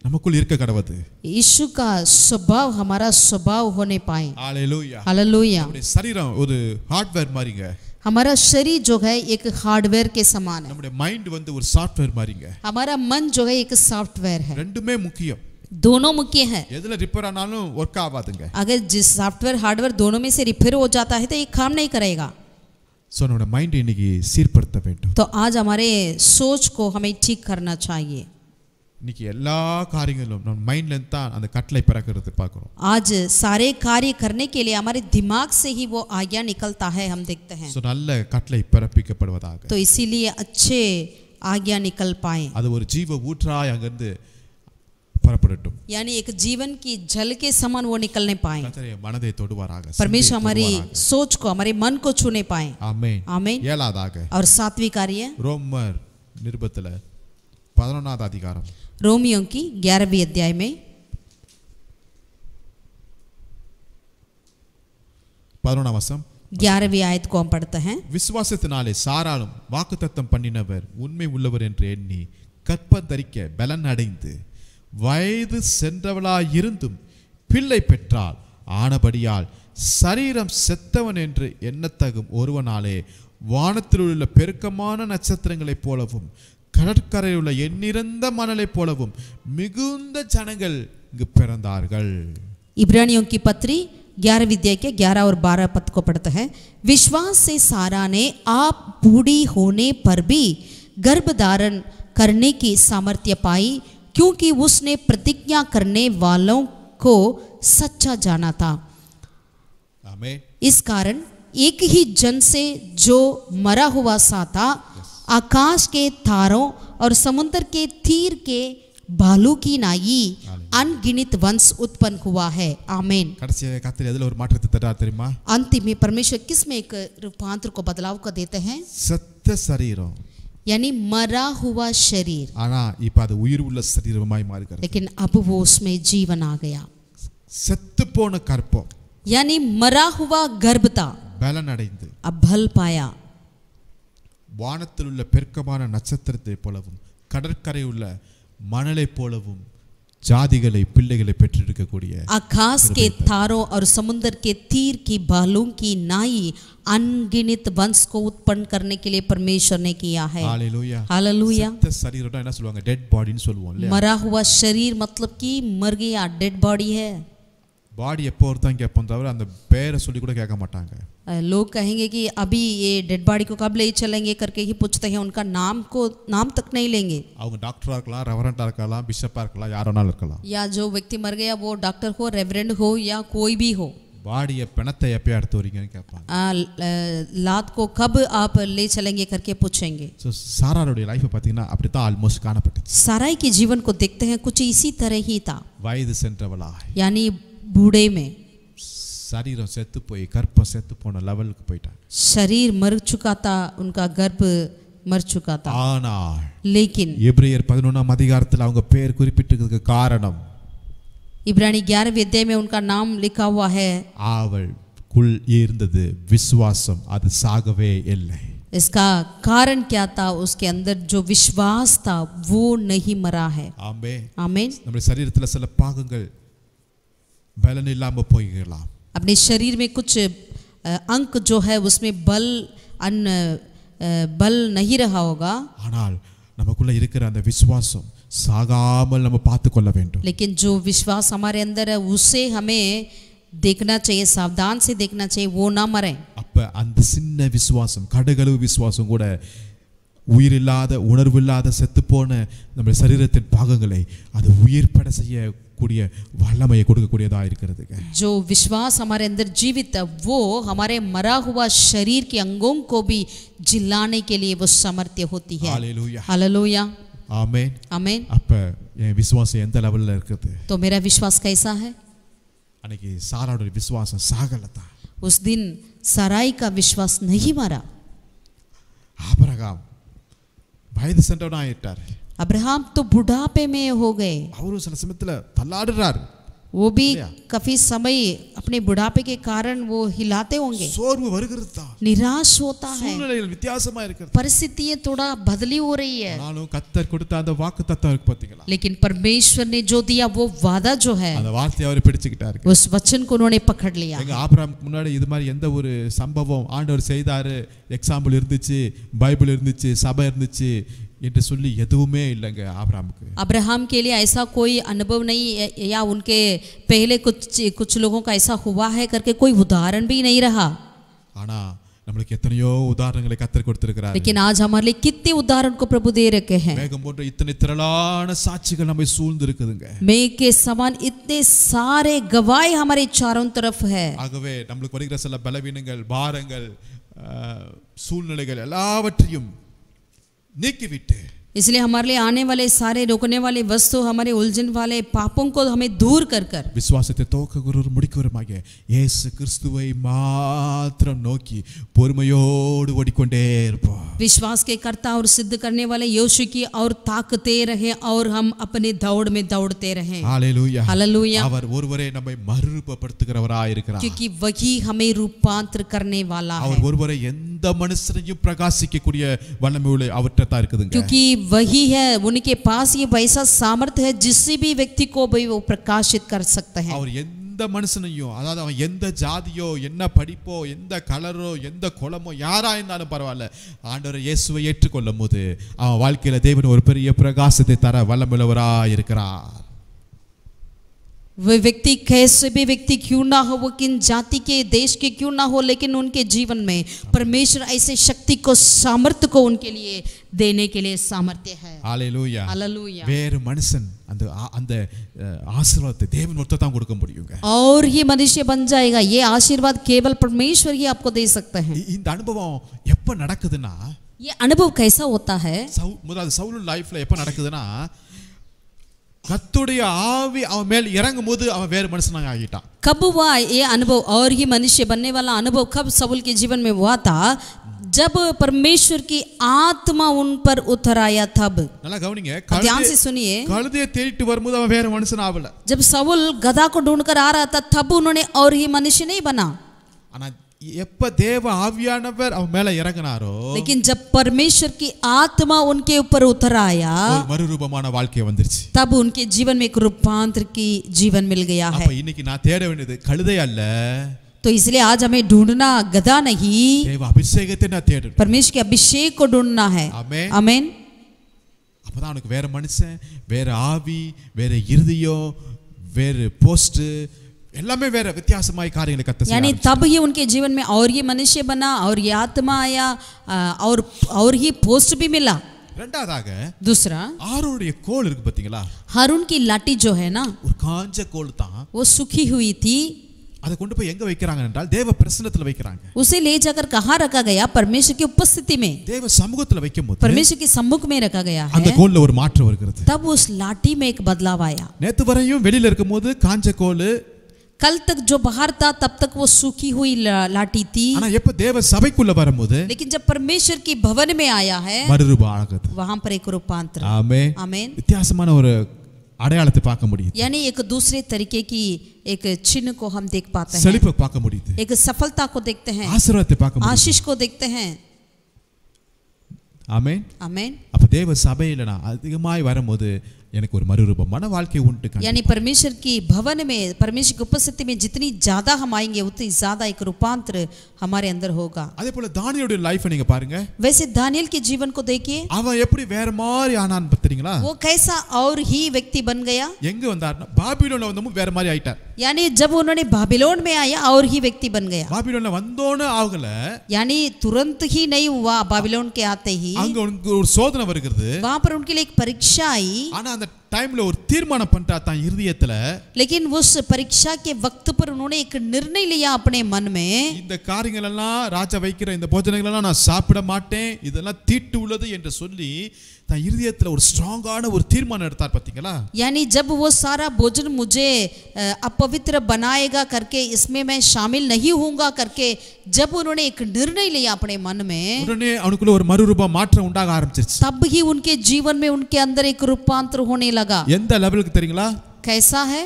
நமக்குள் இருக்க கடவுது यीशु का स्वभाव हमारा स्वभाव होने पाए ஹalleluya हालेलुया நம்முடைய சரீரம் ஒரு ஹார்ட்வேர் மாதிரிங்க हमारा शरीर जो है एक हार्डवेयर के समान है நம்முடைய மைண்ட் வந்து ஒரு சாஃப்ட்வேர் மாதிரிங்க हमारा मन जो है एक सॉफ्टवेयर है ரெண்டுமே முக்கியம் दोनों मुख्य है எதுல ரிப்பேர் ஆனாலும் ஒர்க் ஆகாதுங்க अगर जिस सॉफ्टवेयर हार्डवेयर दोनों में से रिपेयर हो जाता है तो ये काम नहीं करेगा ஸோ நம்மளோட மைண்ட் இன்னைக்கு சீர்படுத்த வேண்டும் तो आज हमारे सोच को हमें ठीक करना चाहिए இன்னைக்கு எல்லா காரியங்களும் நம்ம மைண்ட்ல இருந்து தான் அந்த கட்டளை பிறக்கிறது பார்க்குறோம் आज सारे कार्य करने के लिए हमारे दिमाग से ही वो आज्ञा निकलता है हम देखते हैं ஸோ நல்ல கட்டளை பிறப்பிக்கப்படுவதாக तो इसीलिए अच्छे आज्ञा निकल पाए அது ஒரு ஜீவ ஊற்றாய் அங்கிருந்து புறப்படட்டும் यानी एक जीवन की जल के समान वो निकलने पाए கர்த்தர் என் மனதை தொடுவாராக परमेश्वर சிந்தையை हमारी தொடுவாராக. सोच को हमारे मन को छूने पाए ஆமென் आमीन ஏழாவதாக और सातवीं कार्य ரோமர் நிருபத்தில் பதினொன்றாவது அதிகாரம் रोमियो की ग्यारहवीं अध्याय में பதினொன்றாம் வசம் ग्यारहवीं आयत को हम पढ़ते हैं விசுவாசத்தினாலே சாராலும் வாக்குத்தத்தம் பண்ணினவர் உண்மை உள்ளவர் என்று எண்ணி கற்பம் தரிக்க பலன் அடைந்து வயது சென்றவளாயிருந்தும் பிள்ளை பெற்றால் ஆனபடியால் சரீரம் செத்தவன் என்று எண்ணத்தகும் ஒருவனாலே வானத்தில் உள்ள பெருக்கமான நட்சத்திரங்களைப் போலவும் கடற்கரையில் உள்ள எண்ணிறந்த மணலைப் போலவும் மிகுந்த ஜனங்கள் இங்கு பிறந்தார்கள் इब्रानियों की पत्री ग्यारह विद्या के ग्यारह और बारह पद को पढ़ते हैं विश्वास से सारा ने आप बूढ़ी होने पर भी गर्भ धारण करने की सामर्थ्य पाई क्योंकि उसने प्रतिज्ञा करने वालों को सच्चा जाना था ஆமென் इस कारण एक ही जन से जो मरा हुआ सा था आकाश के तारों और समुद्र के तीर के बालू की नाई अनगिनित वंश उत्पन्न हुआ है आमीन கடைசியாக கத்தர் எதில் ஒரு மாற்றத்தை தர்றார் தெரியுமா अंतिम में परमेश्वर किस में एक रूपांतर को बदलाव को देते हैं செத்த சரீரம் यानी मरा हुआ शरीर ஆனா இப்ப அது உயிர் உள்ள சரீரமாய் மாறுகிறது लेकिन अब वो उसमें जीवन आ गया செத்து போன கற்பம் यानी मरा हुआ गर्भ था பலன் அடைந்து अब भल पाया வானத்தில் உள்ள பெருக்கமான நட்சத்திரத்தைப் போலவும் கடற்கரை உள்ள மணலைப் போலவும் ஜாதிகளை பிள்ளைகளை பெற்றிருக்கக்கூடிய आकाश के तारों और समुद्र के तीर की बालों की नाई अनगिनित वंश को उत्पन्न करने के लिए परमेश्वर ने किया है ஹalleluya हालेलुया செத்த சரீரம்னா என்ன சொல்லுவாங்க டெட் பாடின்னு சொல்லுவோம் இல்லையா मरा हुआ शरीर मतलब कि मर गया डेड बॉडी है பாடி எப்போ ஒருத்தன் கேட்போம் தவிர அந்த பேரை சொல்லி கூட கேட்க மாட்டாங்க अ, लोग कहेंगे कि अभी ये डेड बॉडी को कब ले चलेंगे करके ही पूछते हैं उनका नाम को नाम तक नहीं लेंगे அவங்க டாக்டரா இருக்கலாம் ரெவரண்டா இருக்கலாம் பிஷப்பா இருக்கலாம் யார் வேணாலும் இருக்கலாம் या जो व्यक्ति मर गया वो डॉक्टर हो रेवरेंड हो या कोई भी हो பாடிய பிணத்தை எப்பயா எடுத்து வரீங்கன்னு கேட்பாங்க आ, ल- लात को कब आप ले चलेंगे करके पूछेंगे ஸோ சாராருடைய லைஃப்பை பார்த்தீங்கன்னா அப்படி தான் ஆல்மோஸ்ட் காணப்பட்டுச்சு सराय के जीवन को देखते हैं कुछ इसी तरह ही था வயது சென்றவளாய் यानी बूढ़े में சரீரம் செத்து போய் கற்பம் செத்து போன லெவலுக்கு போயிட்டாங்க शरीर मर चुका था उनका गर्भ मर चुका था ஆனால் लेकिन எபிரேயர் பதினொன்றாம் அதிகாரத்தில் அவங்க பேர் குறிப்பிட்டதுக்கு காரணம் इब्रानी ग्यारहवें अध्याय में उनका नाम लिखा हुआ है அவளுக்குள் இருந்தது விசுவாசம் அது சாகவே இல்லை इसका कारण क्या था उसके अंदर जो विश्वास था वो नहीं मरा है ஆமே आमीन நம்முடைய சரீரத்தில் சில பாகங்கள் பலன் இல்லாமல் போய்கலாம் अपने शरीर में कुछ अ, अंक जो है उसमें बल अन अ, बल नहीं रहा होगा ஆனால் நமக்குள்ள இருக்கிற அந்த விசுவாசம் சாகாமல் நம்ம பார்த்து கொள்ள வேண்டும் लेकिन जो विश्वास हमारे अंदर है उसे हमें देखना चाहिए सावधान से देखना चाहिए वो ना मरे அப்ப அந்த சின்ன விசுவாசம் கடுகளவு விசுவாசம் கூட உயிரில்லாத உணர்வில்லாத செத்துப்போன நம்முடைய சரீரத்தின் பாகங்களை அது உயிர்ப்பட செய்யக்கூடிய வல்லமையை கொடுக்கக்கூடியதா இருக்கிறதுங்க जो विश्वास हमारे अंदर जीवित है वो हमारे मरा हुआ शरीर के अंगों को भी जिलाने के लिए वो सामर्थ्य होती है ஹalleluya हालेलुया ஆமென் आमीन அப்ப என் விசுவாசம் எந்த லெவல்ல இருக்குது तो मेरा विश्वास कैसा है அன்னைக்கு சாராவுடைய விசுவாசம் சாகலதான் उस दिन सराय का विश्वास नहीं मरा ஆபரகாம் வயது சென்றவனா ஆயிட்டார் अब्राहम तो बुढ़ापे में हो गए அவரும் சில சமயத்துல தள்ளாடுறார் वो भी क्या? काफी समय अपने बुढ़ापे के कारण वो हिलाते होंगे சோர்வு வருகிறது தான் निराश होता है சூழ்நிலைகள் வித்தியாசமா இருக்கிறது परिस्थितियां थोड़ा बदली हो रही है ஆனாலும் கத்தர் கொடுத்த அந்த வாக்கு தத்தம் இருக்கு பாத்தீங்களா लेकिन परमेश्वर ने जो दिया वो वादा जो है அந்த வார்த்தையை அவர் பிடிச்சுக்கிட்டாரு उस वचन को उन्होंने पकड़ लिया எங்க ஆபிரகாமுக்கு முன்னாடி இது மாதிரி எந்த ஒரு சம்பவம் ஆண்டவர் செய்தாரு எக்ஸாம்பிள் இருந்துச்சு பைபிள் இருந்துச்சு சபை இருந்துச்சு என்று சொல்லி எதுவுமே இல்லைங்க ஆபிரகாமுக்கு अब्राहम के लिए ऐसा कोई अनुभव नहीं है या उनके पहले कुछ कुछ लोगों का ऐसा हुआ है करके कोई उदाहरण भी नहीं रहा ஆனா நம்மளுக்கு எத்தனையோ உதாரணங்களை கத்தர் கொடுத்திருக்கிறார் लेकिन आज हमारे लिए कितने उदाहरण को प्रभु दे रखे हैं மேகம் போன்ற இத்தனை திரளான சாட்சிகள் நம்மை சூழ்ந்து இருக்குதுங்க मेघ के समान इतने सारे गवाही हमारे चारों तरफ है ஆகவே நம்மளுக்கு வருகிற சில பலவீனங்கள் பாரங்கள் ஆஹ், சூழ்நிலைகள் எல்லாவற்றையும் நீக்கிவிட்டு इसलिए हमारे लिए आने वाले सारे रोकने वाले वस्तु हमारे उलझन वाले पापों को हमें दूर कर कर விசுவாசத்தை துவக்குகிறவர் முடிக்கிறவருமாகிய இயேசு கிறிஸ்துவை மாத்திரம் நோக்கி பொறுமையோடு ஓடிக்கொண்டே இருப்போம் विश्वास के कर्ता और सिद्ध करने वाले यीशु की और ताकते रहे और हम अपने दौड़ में दौड़ते रहें ஹalleluya हालेलुया அவர் ஒருவரே நம்மை மறுரூபப்படுத்துகிறவராய் இருக்கிறார் क्योंकि वही हमें रूपांतर करने वाला है அவர் ஒருவரே எந்த மனுஷனையும் பிரகாசிக்கக்கூடிய வல்லமை உள்ள அவர்கிட்ட தான் இருக்குதுங்க क्योंकि वही है उनके पास ये वैसा सामर्थ्य है जिस भी व्यक्ति को भी वो प्रकाशित कर सकते हैं அவர் எந்த எந்த மனுஷனையும் அதாவது அவன் எந்த ஜாதியோ என்ன படிப்போ எந்த கலரோ எந்த குலமோ யாரா இருந்தாலும் பரவாயில்ல ஆண்டவர் இயேசுவை ஏற்றுக்கொள்ளும் போது அவன் வாழ்க்கையில தேவன் ஒரு பெரிய பிரகாசத்தை தர வல்லமுள்ளவராய் இருக்கிறார் वे व्यक्ति कैसे भी व्यक्ति क्यों ना हो वो किन जाति के देश के क्यों ना हो लेकिन उनके जीवन में परमेश्वर ऐसे शक्ति को सामर्थ्य को उनके लिए देने के लिए सामर्थ्य है ஹalleluya हालेलुया வேறு மனுஷன் அந்த ஆ- அந்த அஹ், ஆசீர்வாதத்தை தேவன் ஒருத்தர் தான் கொடுக்க முடியுங்க और ही मनुष्य बन जाएगा ये आशीर्वाद केवल परमेश्वर ही आपको दे सकते हैं இ- இந்த அனுபவம் எப்ப நடக்குதுன்னா ये अनुभव कैसा होता है சவு முதல்ல சவுல் லைஃப்ல எப்ப நடக்குதுன்னா கத்துடைய ஆவி அவன் மேல் இறங்கும் போது அவன் வேறு மனுஷனாக ஆகிட்டான் कब हुआ ये अनुभव और ही मनुष्य बनने वाला अनुभव कब सबुल के जीवन में हुआ था जब परमेश्वर की आत्मा उन पर उतर आया तब நல்லா கவனிங்க अब ध्यान से கழுதையை- सुनिए கழுதையை தேடிட்டு வரும்போது அவன் வேற மனுஷன் ஆகல जब सवुल गधा को ढूंढकर आ रहा था तब उन्होंने और ही मनुष्य नहीं बना ஆனா எப்ப தேவ ஆவியானவர் அவன் மேல இறங்கினாரோ लेकिन जब परमेश्वर की आत्मा उनके ऊपर उतर आया ஒரு மறுரூபமான வாழ்க்கை வந்துருச்சு तब उनके जीवन में एक रूपांतर की जीवन मिल गया है அப்ப இன்னைக்கு நான் தேட வேண்டியது கழுதை அல்ல तो इसलिए आज हमें ढूंढना गधा नहीं தேவ அபிஷேகத்தை நான் தேடணும் परमेश्वर के अभिषेक को ढूंढना है ஆமென். आमेन அப்பதான் அவனுக்கு வேற மனுஷன் வேற ஆவி வேற இருதயம் வேற போஸ்ட் எல்லாமே வேற வித்தியாசமாய் காரியங்களை கத்த यानी तब ही उनके जीवन में और ये मनुष्य बना और ये आत्मा आया आ, और और ही पोस्ट भी मिला ரெண்டாவதாக दूसरा ஆரோடைய கோல் இருக்கு பாத்தீங்களா हारून की लाठी जो है ना ஒரு காஞ்ச கோல் தான் वो सूखी हुई थी அதை கொண்டு போய் எங்க வைக்கிறாங்க என்றால் தேவ பிரசன்னத்துல வைக்கிறாங்க उसे ले जाकर कहाँ रखा गया परमेश्वर की उपस्थिति में தேவ சமூகத்துல வைக்கும் போது परमेश्वर के सम्मुख में रखा गया அந்த है கோல்ல ஒரு மாற்றம் வருகிறது तब उस लाठी में एक बदलाव आया நேத்து வரையும் வெளியில இருக்கும்போது காஞ்ச கோல் कल तक जो बाहर था तब तक वो सूखी हुई ला- लाठी थी ஆனா எப்ப தேவ சபைக்குள்ள வரும்போது लेकिन जब परमेश्वर की भवन में आया है மறுரூபம் ஆகுது वहां पर एक रूपांतर ஆமே आमेन வித்தியாசமான ஒரு அடையாளத்தை பார்க்க முடியுது यानी एक दूसरे तरीके की एक चिन्ह को हम देख पाते हैं செழிப்பை பார்க்க முடியுது एक सफलता को देखते हैं ஆசீர்வாதத்தை பார்க்க முடியுது आशीष को देखते हैं ஆமென் आमेन அப்ப தேவ சபையில நான் அதிகமாய் வரும்போது எனக்கு और मरुरूप मन வாழ்க்கை उंट का यानी परमेश्वर की भवन में परमेश्वर की उपस्थिति में जितनी ज्यादा हम आएंगे उतनी ज्यादा एक रूपांतर हमारे अंदर होगा அதே போல தானியேலுடைய லைஃப் நீங்க பாருங்க वैसे दानियल के जीवन को देखिए அவன் எப்படி வேற மாதிரி ஆனான் பார்த்தீங்களா वो कैसा और ही व्यक्ति बन गया எங்க வந்தார்னா பாபிலோன்ல வந்தமும் வேற மாதிரி ஆயிட்டார் यानी जब उन्होंने बाबीलोन में आया और ही व्यक्ति बन गया बाबीलोन வந்தோனே ஆகல यानी तुरंत ही नहीं हुआ बाबीलोन के आते ही அங்க ஒரு சோதனை வருகிறது वहां पर उनके लिए एक परीक्षा आई ஆனா அந்த டைம்ல ஒரு தீர்மானம் பண்ணிட்டா தான் இருதயத்துல लेकिन उस परीक्षा के वक्त पर उन्होंने एक निर्णय लिया अपने मन में இந்த காரியங்கள் எல்லாம் ராஜா வைக்கிற இந்த போஜனங்கள் எல்லாம் நான் சாப்பிட மாட்டேன் இதெல்லாம் தீட்டு உள்ளது என்று சொல்லி தன் இருதயத்துல ஒரு ஸ்ட்ராங்கான ஒரு தீர்மானம் எடுத்தார் பாத்தீங்களா यानी जब वो सारा भोजन मुझे अ, अपवित्र बनाएगा करके इसमें मैं शामिल नहीं होऊंगा करके जब उन्होंने एक निर्णय लिया अपने मन में உடனே அவனுக்குள்ள ஒரு மறுரூபம் மாற்றம் உண்டாக ஆரம்பிச்சிருச்சு तब ही उनके जीवन में उनके अंदर एक रूपांतर होने लगा எந்த லெவலுக்கு தெரியுங்களா कैसा है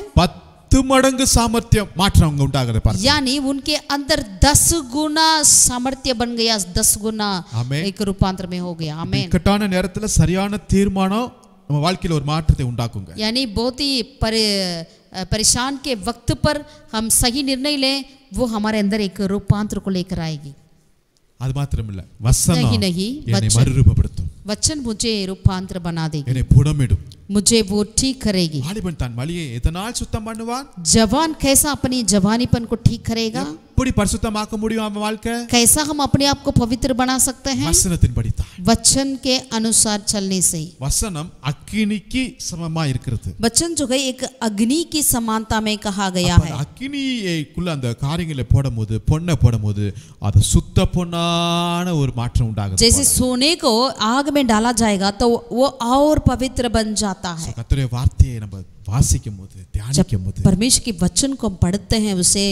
பத்து மடங்கு சாமர்த்தியம் மாற்றம் அங்க உண்டாகிறது பாருங்க यानी उनके अंदर दस गुना सामर्थ्य बन गया दस गुना आमेन। एक रूपांतर में हो गया आमेन இக்கட்டான நேரத்துல சரியான தீர்மானம் நம்ம வாழ்க்கையில ஒரு மாற்றத்தை உண்டாக்குங்க यानी बहुत ही परे, परेशान के वक्त पर हम सही निर्णय लें वो हमारे अंदर एक रूपांतर को लेकर आएगी அது மாத்திரம் இல்ல வசனம் नहीं, नहीं, என்னை वचन। மறுரூபப்படுத்தும் वचन मुझे रूपांतर बना देगी என்னை புடமிடும் मुझे वो ठीक करेगी வாலிபன் தான் வழியை எதனால் சுத்தம் பண்ணுவான் जवान कैसा अपनी जवानीपन को ठीक करेगा எப்படி பரிசுத்தமாக்க முடியும் அவன் வாழ்க்கை कैसा हम अपने आप को पवित्र बना सकते हैं வசனத்தின் படித்தான் वचन के अनुसार चलने से வசனம் அக்கினிக்கு சமமா இருக்கிறது वचन जो है एक अग्नि की समानता में कहा गया அப்ப है அந்த அக்கினிக்குள்ள அந்த காரியங்களை போடும்போது பொண்ணை போடும்போது அது சுத்த பொண்ணான ஒரு மாற்றம் உண்டாகுது जैसे सोने को आग में डाला जाएगा तो वो और पवित्र बन जाता है கத்துடைய வார்த்தையை நம்ம வாசிக்கும் போது தியானிக்கும் போது परमेश्वर के वचन को हम पढ़ते हैं उसे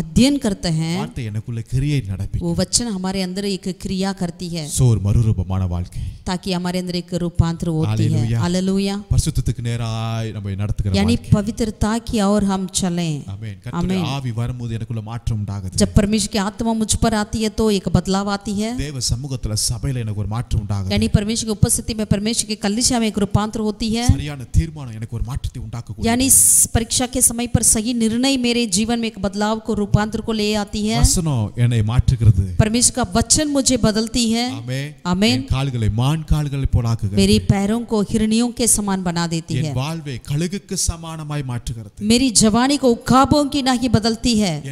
अध्ययन करते हैं வார்த்தை எனக்குள்ள கிரியை நடப்பி वो वचन हमारे अंदर एक क्रिया करती है சோ ஒரு மறுரூபமான வாழ்க்கை ताकि हमारे अंदर एक रूपांतर होती है Hallelujah. हालेलुया பரிசுத்தத்துக்கு நேராய் நம்ம நடத்துகிற यानी வாழ்க்கை. पवित्रता की ओर हम चलें ஆமென் கர்த்தருடைய ஆமென். ஆவி வரும்போது எனக்குள்ள மாற்றம் உண்டாகுது जब परमेश्वर की आत्मा मुझ पर आती है तो एक बदलाव आती है தேவ சமூகத்துல சபையில எனக்கு ஒரு மாற்றம் உண்டாகுது यानी परमेश्वर की उपस्थिति में परमेश्वर की कलिशा में एक रूपांतर होती है சரியான தீர்மானம் எனக்கு ஒரு மாற்றத்தை உண்டாக்க यानी परीक्षा के समय पर सही निर्णय मेरे जीवन में एक बदलाव को रूपांतर को ले आती है। परमेश्वर का वचन मुझे बदलती है। आमेन। मान मेरी पैरों को हिरणियों के समान बना देती है। समान मेरी जवानी को उखाबों की नहीं बदलती है।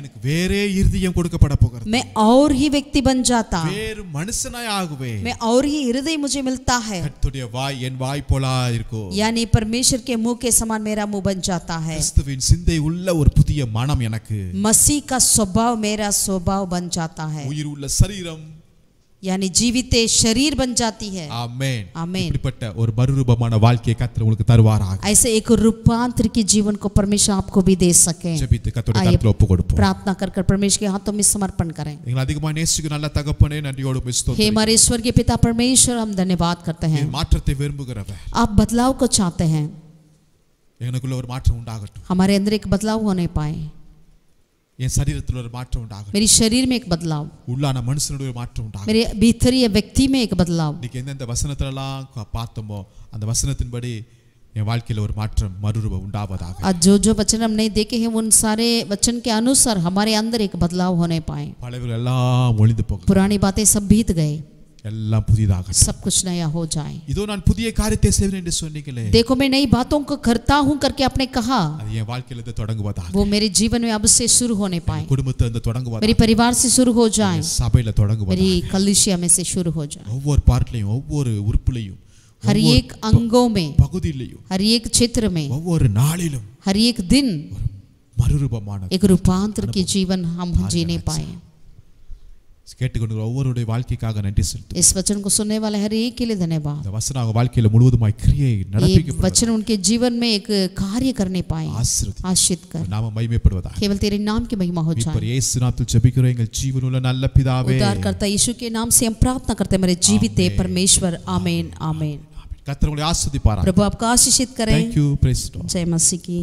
मैं और ही व्यक्ति बन जाता। मैं और ही हृदय मुझे मिलता है। यानी परमेश्वर के मुँह के समान मेरा मुंह बन जाता है கிறிஸ்துவின் சிந்தை உள்ள ஒரு புதிய மனம் எனக்கு मसीह का स्वभाव मेरा स्वभाव बन जाता है உயிர் உள்ள சரீரம் यानी जीवित शरीर बन जाती है ஆமென் ஆமென். இப்படிப்பட்ட ஒரு மறுரூபமான வாழ்க்கையை கர்த்தர் உங்களுக்கு தருவாராக ऐसे एक रूपांतर के जीवन को परमेश्वर आपको भी दे सके ஜெபித்து கர்த்தருடைய आइए கருத்துல ஒப்பு கொடுப்போம் प्रार्थना कर कर परमेश्वर के हाथों में समर्पण करें எங்களை அதிகமாக நேசிக்கு நல்ல தகப்பனே நன்றியோடு உம்மை हे ஸ்தோத்திரிக்கிறேன். हमारे ईश्वर के पिता परमेश्वर हम धन्यवाद करते हैं நீர் மாற்றத்தை விரும்புகிறவர் आप बदलाव को चाहते हैं எனக்குள்ள ஒரு மாற்றம் உண்டாகட்டும் हमारे अंदर एक बदलाव होने पाए என் சரீரத்தில் ஒரு மாற்றம் உண்டாகட்டும் मेरी शरीर में एक बदलाव உள்ளான மனுஷனுடைய ஒரு மாற்றம் உண்டாகட்டும் मेरे भीतरीय व्यक्ति में एक बदलाव இன்னைக்கு எந்தெந்த வசனத்திலலாம் க- பார்த்தோமோ அந்த வசனத்தின்படி என் வாழ்க்கையில ஒரு மாற்றம் மறுரூபம் உண்டாவதாக आज जो जो वचन हम नहीं देखे हैं उन सारे वचन के अनुसार हमारे अंदर एक बदलाव होने पाए பழையவர்கள் எல்லாம் ஒளிந்து போகும் पुरानी बातें सब बीत गए எல்லாம் புதிதாக सब कुछ नया हो जाए இதோ நான் புதிய காரியத்தை செய்வேன் என்று சொன்னீங்களே देखो मैं नई बातों को करता हूं करके आपने कहा அது என் வாழ்க்கையில இருந்து தொடங்குவதாக वो मेरे जीवन में अब से शुरू होने पाए குடும்பத்துல இருந்து தொடங்குவதாக मेरे परिवार से शुरू हो जाए என் சபையில தொடங்குவதாக मेरी कलिशिया में से शुरू हो जाए ஒவ்வொரு பார்ட்லையும் ஒவ்வொரு உறுப்புலையும் हर ஒவ்வொரு एक अंगों में பகுதியிலையும் हर एक क्षेत्र में ஒவ்வொரு நாளிலும் हर एक दिन ஒரு மறுரூபமான एक रूपांतर के जीवन हम जीने पाए கேட்டுக்கொண்டு ஒவ்வொருடைய வாழ்க்கைக்காக நன்றி செலுத்து इस वचन को सुनने वाले हर एक के लिए धन्यवाद இந்த வசனம் அவங்க வாழ்க்கையில முழுவதுமாய் கிரியை ये நடப்பிக்கப்படுவதாக वचन उनके जीवन में एक कार्य करने पाए ஆசீர்வதி आश्रित कर நாம மகிமைப்படுவதாக केवल तेरे नाम की महिमा हो மீட்பர் जाए இயேசு நாமத்தில் ஜெபிக்கிறோம் எங்கள் ஜீவனுள்ள நல்ல பிதாவே उद्धार करता यीशु के नाम से हम प्रार्थना करते हैं मेरे जीवित है परमेश्वर आमीन आमीन கர்த்தர் உங்களை ஆஸ்வதிப்பாரா प्रभु आपका आशीषित करें தேங்க்யூ பிரைஸ் जय मसीह की